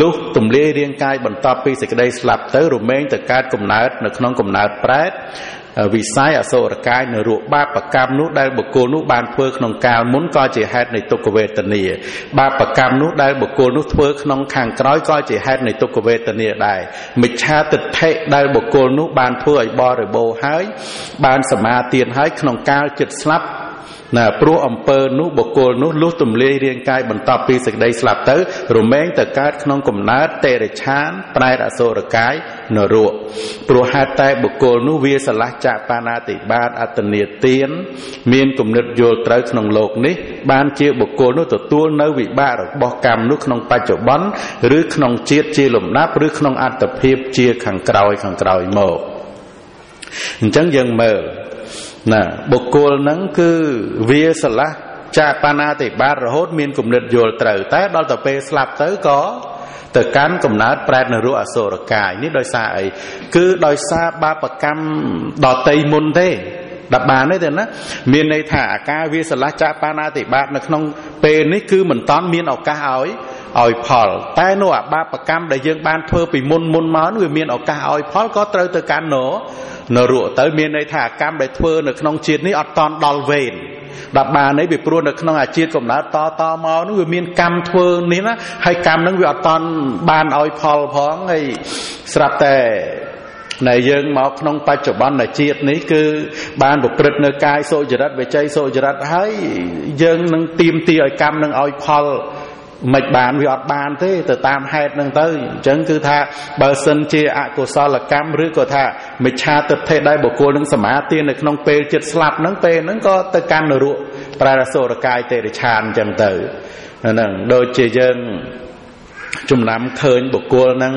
លុះទម្លាយរាងកាយបន្ទាប់ពីសេចក្តីស្លាប់ទៅរមែងទៅកើតកំណើតនៅក្នុងកំណើតប្រែត វិស័យអសុរកាយនៅរូបបាបកម្មនោះដែលបុគ្គលនោះបានធ្វើក្នុងកាលមុនក៏ជាហេតុនៃទុក្ខវេទនា បាបកម្មនោះដែលបុគ្គលនោះធ្វើក្នុងខាងក្រោយក៏ជាហេតុនៃទុក្ខវេទនាដែរមិច្ឆាទិដ្ឋិដែលបុគ្គលនោះបានធ្វើឲ្យបរិបូរហើយ បានសមាទានហើយក្នុងកាលចិត្តស្លាប់ ណាព្រោះអំពើនោះបុគ្គលនោះលុះទម្លាយរាងកាយបន្ទាប់ពីសេចក្តីស្លាប់ទៅរមែងទៅកើតក្នុងកំណើតតេរឆានប្រែតអសុរកាយនរកព្រោះហេតុតែបុគ្គលនោះវាឆ្លាស់ចាកបាណាតិបាតអត្តនេទានមានគំនិតយល់ត្រូវក្នុងលោកនេះបានជាបុគ្គលនោះទទួលនៅវិបាករបស់កម្មនោះក្នុងបច្ចុប្បន្នឬក្នុងជាតិជាលំដាប់ឬក្នុងអត្តភាពជាខាងក្រោយខាងក្រោយមកអញ្ចឹងយើងមើល ណាបុគ្គលហ្នឹងគឺវាស្រឡះចាបាណាតិបាតរហូតមានគំនិតយល់ត្រូវតែដល់ទៅពេលស្លាប់ទៅក៏ទៅកាន់កំណើតប្រែតនរោអសុរកាយនេះដោយសារអីគឺដោយសារបាបកម្មដតីមុនទេដល់បានទេណាមានន័យថាអាការវាស្រឡះចាបាណាតិបាតនៅក្នុងពេលនេះគឺមិនតាន់មានឱកាសឲ្យ ឲ្យផលតែនោះអាបាបកម្មដែលយើងបានធ្វើពីមុនមុនមកនោះវាមានឱកាសឲ្យផលក៏ត្រូវទៅកាន់ណោនរកទៅមានន័យថាកម្មដែលធ្វើនៅក្នុងជាតិនេះអត់តន់ដល់វេនដល់បាននេះពីព្រោះនៅក្នុងអាជាតិកំណើតតតមកនោះវាមានកម្មធ្វើនេះណាហើយកម្មនឹងវាអត់តន់បានឲ្យផលផងហើយស្រាប់តែដែលយើងមកក្នុងបច្ចុប្បន្នជាតិនេះគឺបានប្រព្រឹត្តនៅកាយសុចរិតវិច័យសុចរិតហើយយើងនឹងទៀមទីឲ្យកម្មនឹងឲ្យផល មិនបានវាអត់បានទេទៅតាមហេតុហ្នឹងទៅអញ្ចឹងគឺថាបើសិនជាអកុសលកម្មឬក៏ថាមិច្ឆាទិដ្ឋិដែលបុគ្គលនឹងសមាទាននៅក្នុងពេលចិត្តស្លាប់ហ្នឹងពេលហ្នឹងក៏ទៅកាន់នរកប្រែរសូរកាយទេរឆានអញ្ចឹងទៅហ្នឹងដូចជាយើងចំណាំឃើញបុគ្គលហ្នឹង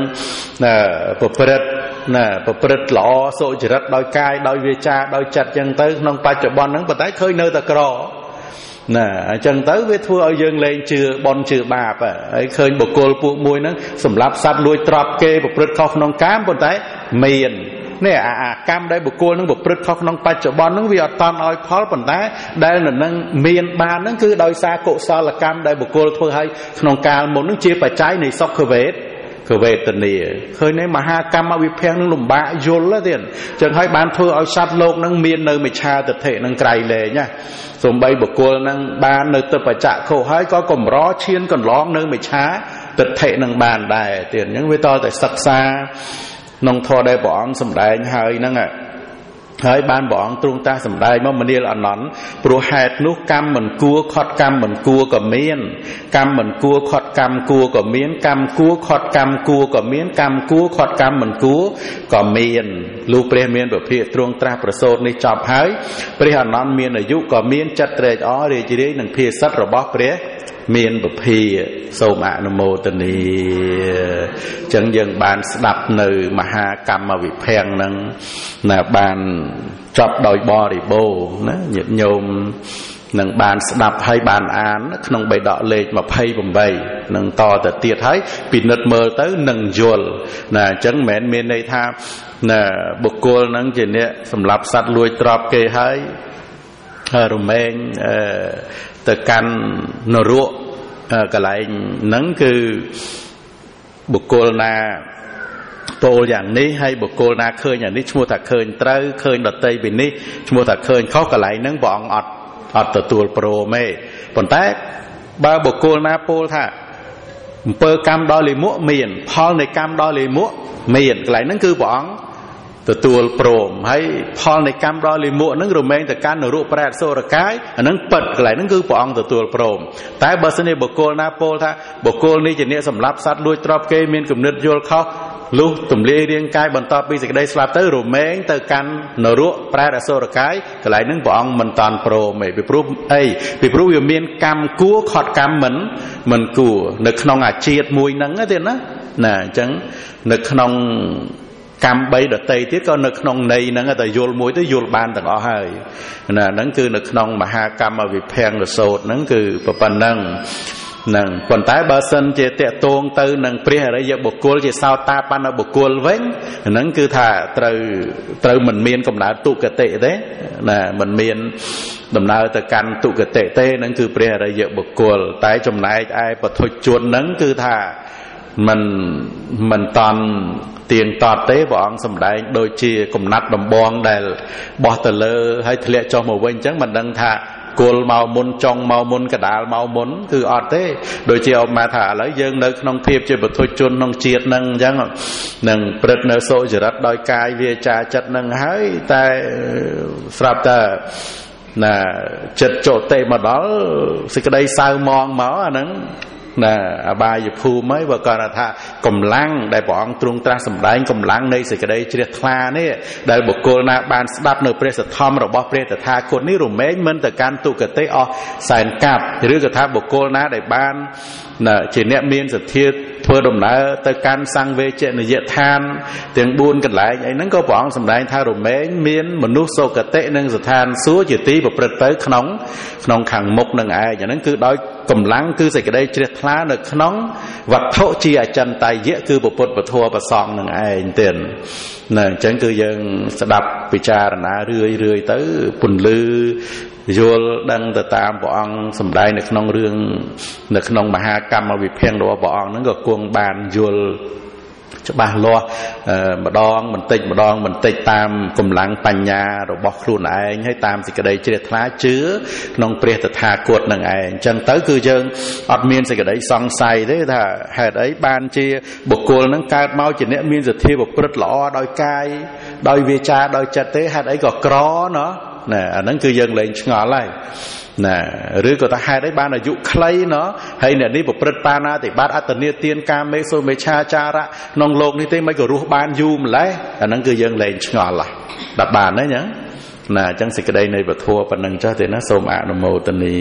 ប្រព្រឹត្តណាប្រព្រឹត្តល្អសុចរិតដោយកាយដោយវាចាដោយចិត្តអញ្ចឹងទៅក្នុងបច្ចុប្បន្នហ្នឹងប៉ុន្តែឃើញនៅតែក្រ ណាអញ្ចឹងទៅវាធ្វើឲ្យយើងលែងជឿបនជឿបាបហើយឃើញបុគ្គលពួកមួយហ្នឹងសម្រាប់សัตว์លួចទ្រព្យគេប្រព្រឹត្តខុសក្នុងកាមប៉ុន្តែមាននេះអាអាកម្មដែលបុគ្គលនឹងប្រព្រឹត្តខុសក្នុងបច្ចុប្បន្នហ្នឹងវាអត់តន់ឲ្យផលប៉ុន្តែដែលនៅនឹងមានបានហ្នឹងគឺដោយសារកុសលកម្មដែលបុគ្គលធ្វើឲ្យក្នុងកាលមុនហ្នឹងជាបច្ច័យនៃសុខវេទ គឺវេទនាឃើញទេមហាកម្មវិភាំងនឹងលំបាកយល់ទៀតចឹងហើយបានធ្វើឲ្យសត្វលោកនឹងមាននៅមិឆាទិដ្ឋិនឹងក្រៃលែងណាសំបីបុគ្គលនឹងបាននៅទៅបច្ចៈខុសហើយក៏កម្រឈានកន្លងនៅមិឆាទិដ្ឋិនឹងបានដែរទៀតអញ្ចឹងវាតតែសិក្សាក្នុងធម៌ដែលព្រះអង្គសម្ដែងហើយហ្នឹង ហើយបានព្រះអង្គទ្រង់តាសម្ដែងមកម្នាលអនន្តព្រោះហេតុនោះកម្មមិនគួរខត់កម្មមិនគួរក៏មាន កម្មមិនគួរខត់កម្មគួរក៏មាន កម្មគួរខត់កម្មគួរក៏មាន កម្មគួរខត់កម្មមិនគួរក៏មានលុះព្រះមានពភាកទ្រង់ត្រាស់ប្រសូតនេះចប់ហើយព្រះអនន្តមានអាយុក៏មានចិត្តត្រេកអររីករាយនឹងភាសិទ្ធរបស់ព្រះ មានពភាសូមអនុមោទនីអញ្ចឹងយើងបានស្ដាប់នៅមហាកម្មវិភាំងហ្នឹងណាបានចប់ដោយបរិបូរណាញាតិញោមនឹងបានស្ដាប់ហើយបានអាន ក្នុងបេដកលេខ28នឹងតទៅទៀតហើយពិនិត្យមើលទៅនឹងយល់ណាអញ្ចឹងមិនមែនមានន័យថាណាបុគ្គលនឹងជាអ្នកសម្លាប់សត្វលួចទ្រព្យគេហើយ រមែងទៅកាន់នរកកន្លែងហ្នឹងគឺបុគ្គលណាពោលយ៉ាងនេះហើយបុគ្គលណាឃើញយ៉ាងនេះឈ្មោះថាឃើញត្រូវឃើញដតីពីនេះឈ្មោះថាឃើញខុសកន្លែងហ្នឹងព្រះអង្គអត់អត់ទទួលព្រមទេប៉ុន្តែបើបុគ្គលណាពោលថាអំពើកម្មដល់លិមួកមាន ផលនៃកម្មដល់លិមួកមានកន្លែងហ្នឹងគឺព្រះអង្គ ទទួលព្រមហើយផលនៃកម្មដល់លិមួកហ្នឹងរមែងទៅកាន់នរកប្រែតសូរកាយអាហ្នឹងពិតកន្លែងហ្នឹងគឺព្រះអង្គទទួលព្រមតែបើសិនជាបុគ្គលណាពោលថាបុគ្គលនេះជាអ្នកសម្លាប់សត្វលួចទ្រព្យគេមានគំនិតយល់ខុសលុះទម្លាយរាងកាយបន្តពីសេចក្តីស្លាប់ទៅរមែងទៅកាន់នរកប្រែតអសុរកាយកន្លែងហ្នឹងព្រះអង្គមិនតាន់ព្រមទេពីព្រោះអីពីព្រោះវាមានកម្មគួរខត់កម្មមិនមិនគួរនៅក្នុងអាជាតិមួយហ្នឹងទេណាណាអញ្ចឹងនៅក្នុង កម្ម3ដតីទៀតក៏នៅក្នុងន័យហ្នឹងតែយល់មួយទៅយល់បានទាំងអស់ហើយណាហ្នឹងគឺនៅក្នុងមហាកម្មវិភាំងសោតហ្នឹងគឺប៉ុណ្ណឹងនឹងប៉ុន្តែបើសិនជាតកតងទៅនឹងព្រះអរិយបុគ្គលជាសោតាបណ្ណបុគ្គលវិញហ្នឹងគឺថាត្រូវត្រូវមិនមានកំណើតទុគតិទេណាមិនមានដំណើរទៅកាន់ទុគតិទេហ្នឹងគឺព្រះអរិយបុគ្គលតែចំណែកឯពធុជនហ្នឹងគឺថា មិនមិនតន់ទៀងតតទេព្រះអង្គសម្ដែងដូចជាកំណាត់ដំបងដែលបោះទៅលើហើយធ្លាក់ចុះមកវិញអញ្ចឹងមិនដឹងថាគល់មកមុនចុងមកមុនកដាលមកមុនគឺអត់ទេដូចជាអបមកថាឥឡូវយើងនៅក្នុងភាពជាបុទុជនក្នុងជាតិនឹងអញ្ចឹងនឹងព្រឹត្តនៅសូចរិតដោយកាយវាចាចិត្តនឹងហើយតែស្រាប់តែណាចិត្តចោតេមកដល់សេចក្តីសៅមងមកអាហ្នឹង ណាអបាយភូមិហើយបើគាត់ថាកម្លាំងដែលព្រះអង្គទ្រង់ត្រាស់សម្ដែងកម្លាំងនៃសេចក្តីជ្រះថ្លានេះដែលបុគ្គលណាបានស្ដាប់នៅព្រះសទ្ធំរបស់ព្រះតថាគតនេះរមែងមិនទៅកាន់ទុគតិអស់សែនកាប់ឬក៏ថាបុគ្គលណាដែលបាន ជាអ្នកមានសទ្ធាធ្វើដំណើរទៅកាន់សង្វេជនិយដ្ឋាន ទាំង4កន្លែងអីហ្នឹងក៏ព្រះអង្គសម្ដែងថារមែងមានមនុស្សសុគតិនិងស្ថានសួគ៌ជាទីប្រព្រឹត្តទៅក្នុងក្នុងខាងមុខនឹងឯងអាហ្នឹងគឺដោយកម្លាំងគឺសេចក្តីជ្រះថ្លានៅក្នុងវត្ថុជាអចិន្តយៈគឺពុទ្ធពធប្រសងនឹងឯងទៀតណាអញ្ចឹងគឺយើងស្ដាប់ពិចារណារឿយរឿយទៅពន្លឺ យល់ដឹងទៅតាមព្រះអង្គសម្ដែងនៅក្នុងរឿងនៅក្នុងមហាកម្មវិភាំងរបស់ព្រះអង្គហ្នឹងក៏គង់បានយល់ច្បាស់លាស់ម្ដងបន្តិចម្ដងបន្តិចតាមកម្លាំងបញ្ញារបស់ខ្លួនឯងហើយតាមសេចក្តីជ្រះថ្លាជឿក្នុងព្រះតថាគតនឹងឯងអញ្ចឹងទៅគឺយើងអត់មានសេចក្តីសង្ស័យទេថាហេតុអីបានជាបុគ្គលនឹងកើតមកជាអ្នកមានសទ្ធាប្រព្រឹត្តល្អដោយកាយដោយវាចាដោយចិត្តទេហេតុអីក៏ក្រណោះ ណាអាហ្នឹងគឺយើងលែងឆ្ងល់ហើយណាឬក៏ថាហេតុអីបានអាយុខ្លីណោះហើយអ្នកនេះប្រព្រឹត្តបាណាតិបាតអត្តនេទានកាមេសុមេឆាចារៈក្នុងលោកនេះទេមិនក៏រស់បានយូរម្ល៉េះអាហ្នឹងគឺយើងលែងឆ្ងល់ឡាដល់បានហើយចឹងណាអញ្ចឹងសេចក្តីនៃពធប៉ុណ្្នឹងចុះទេណាសូមអនុមោទនា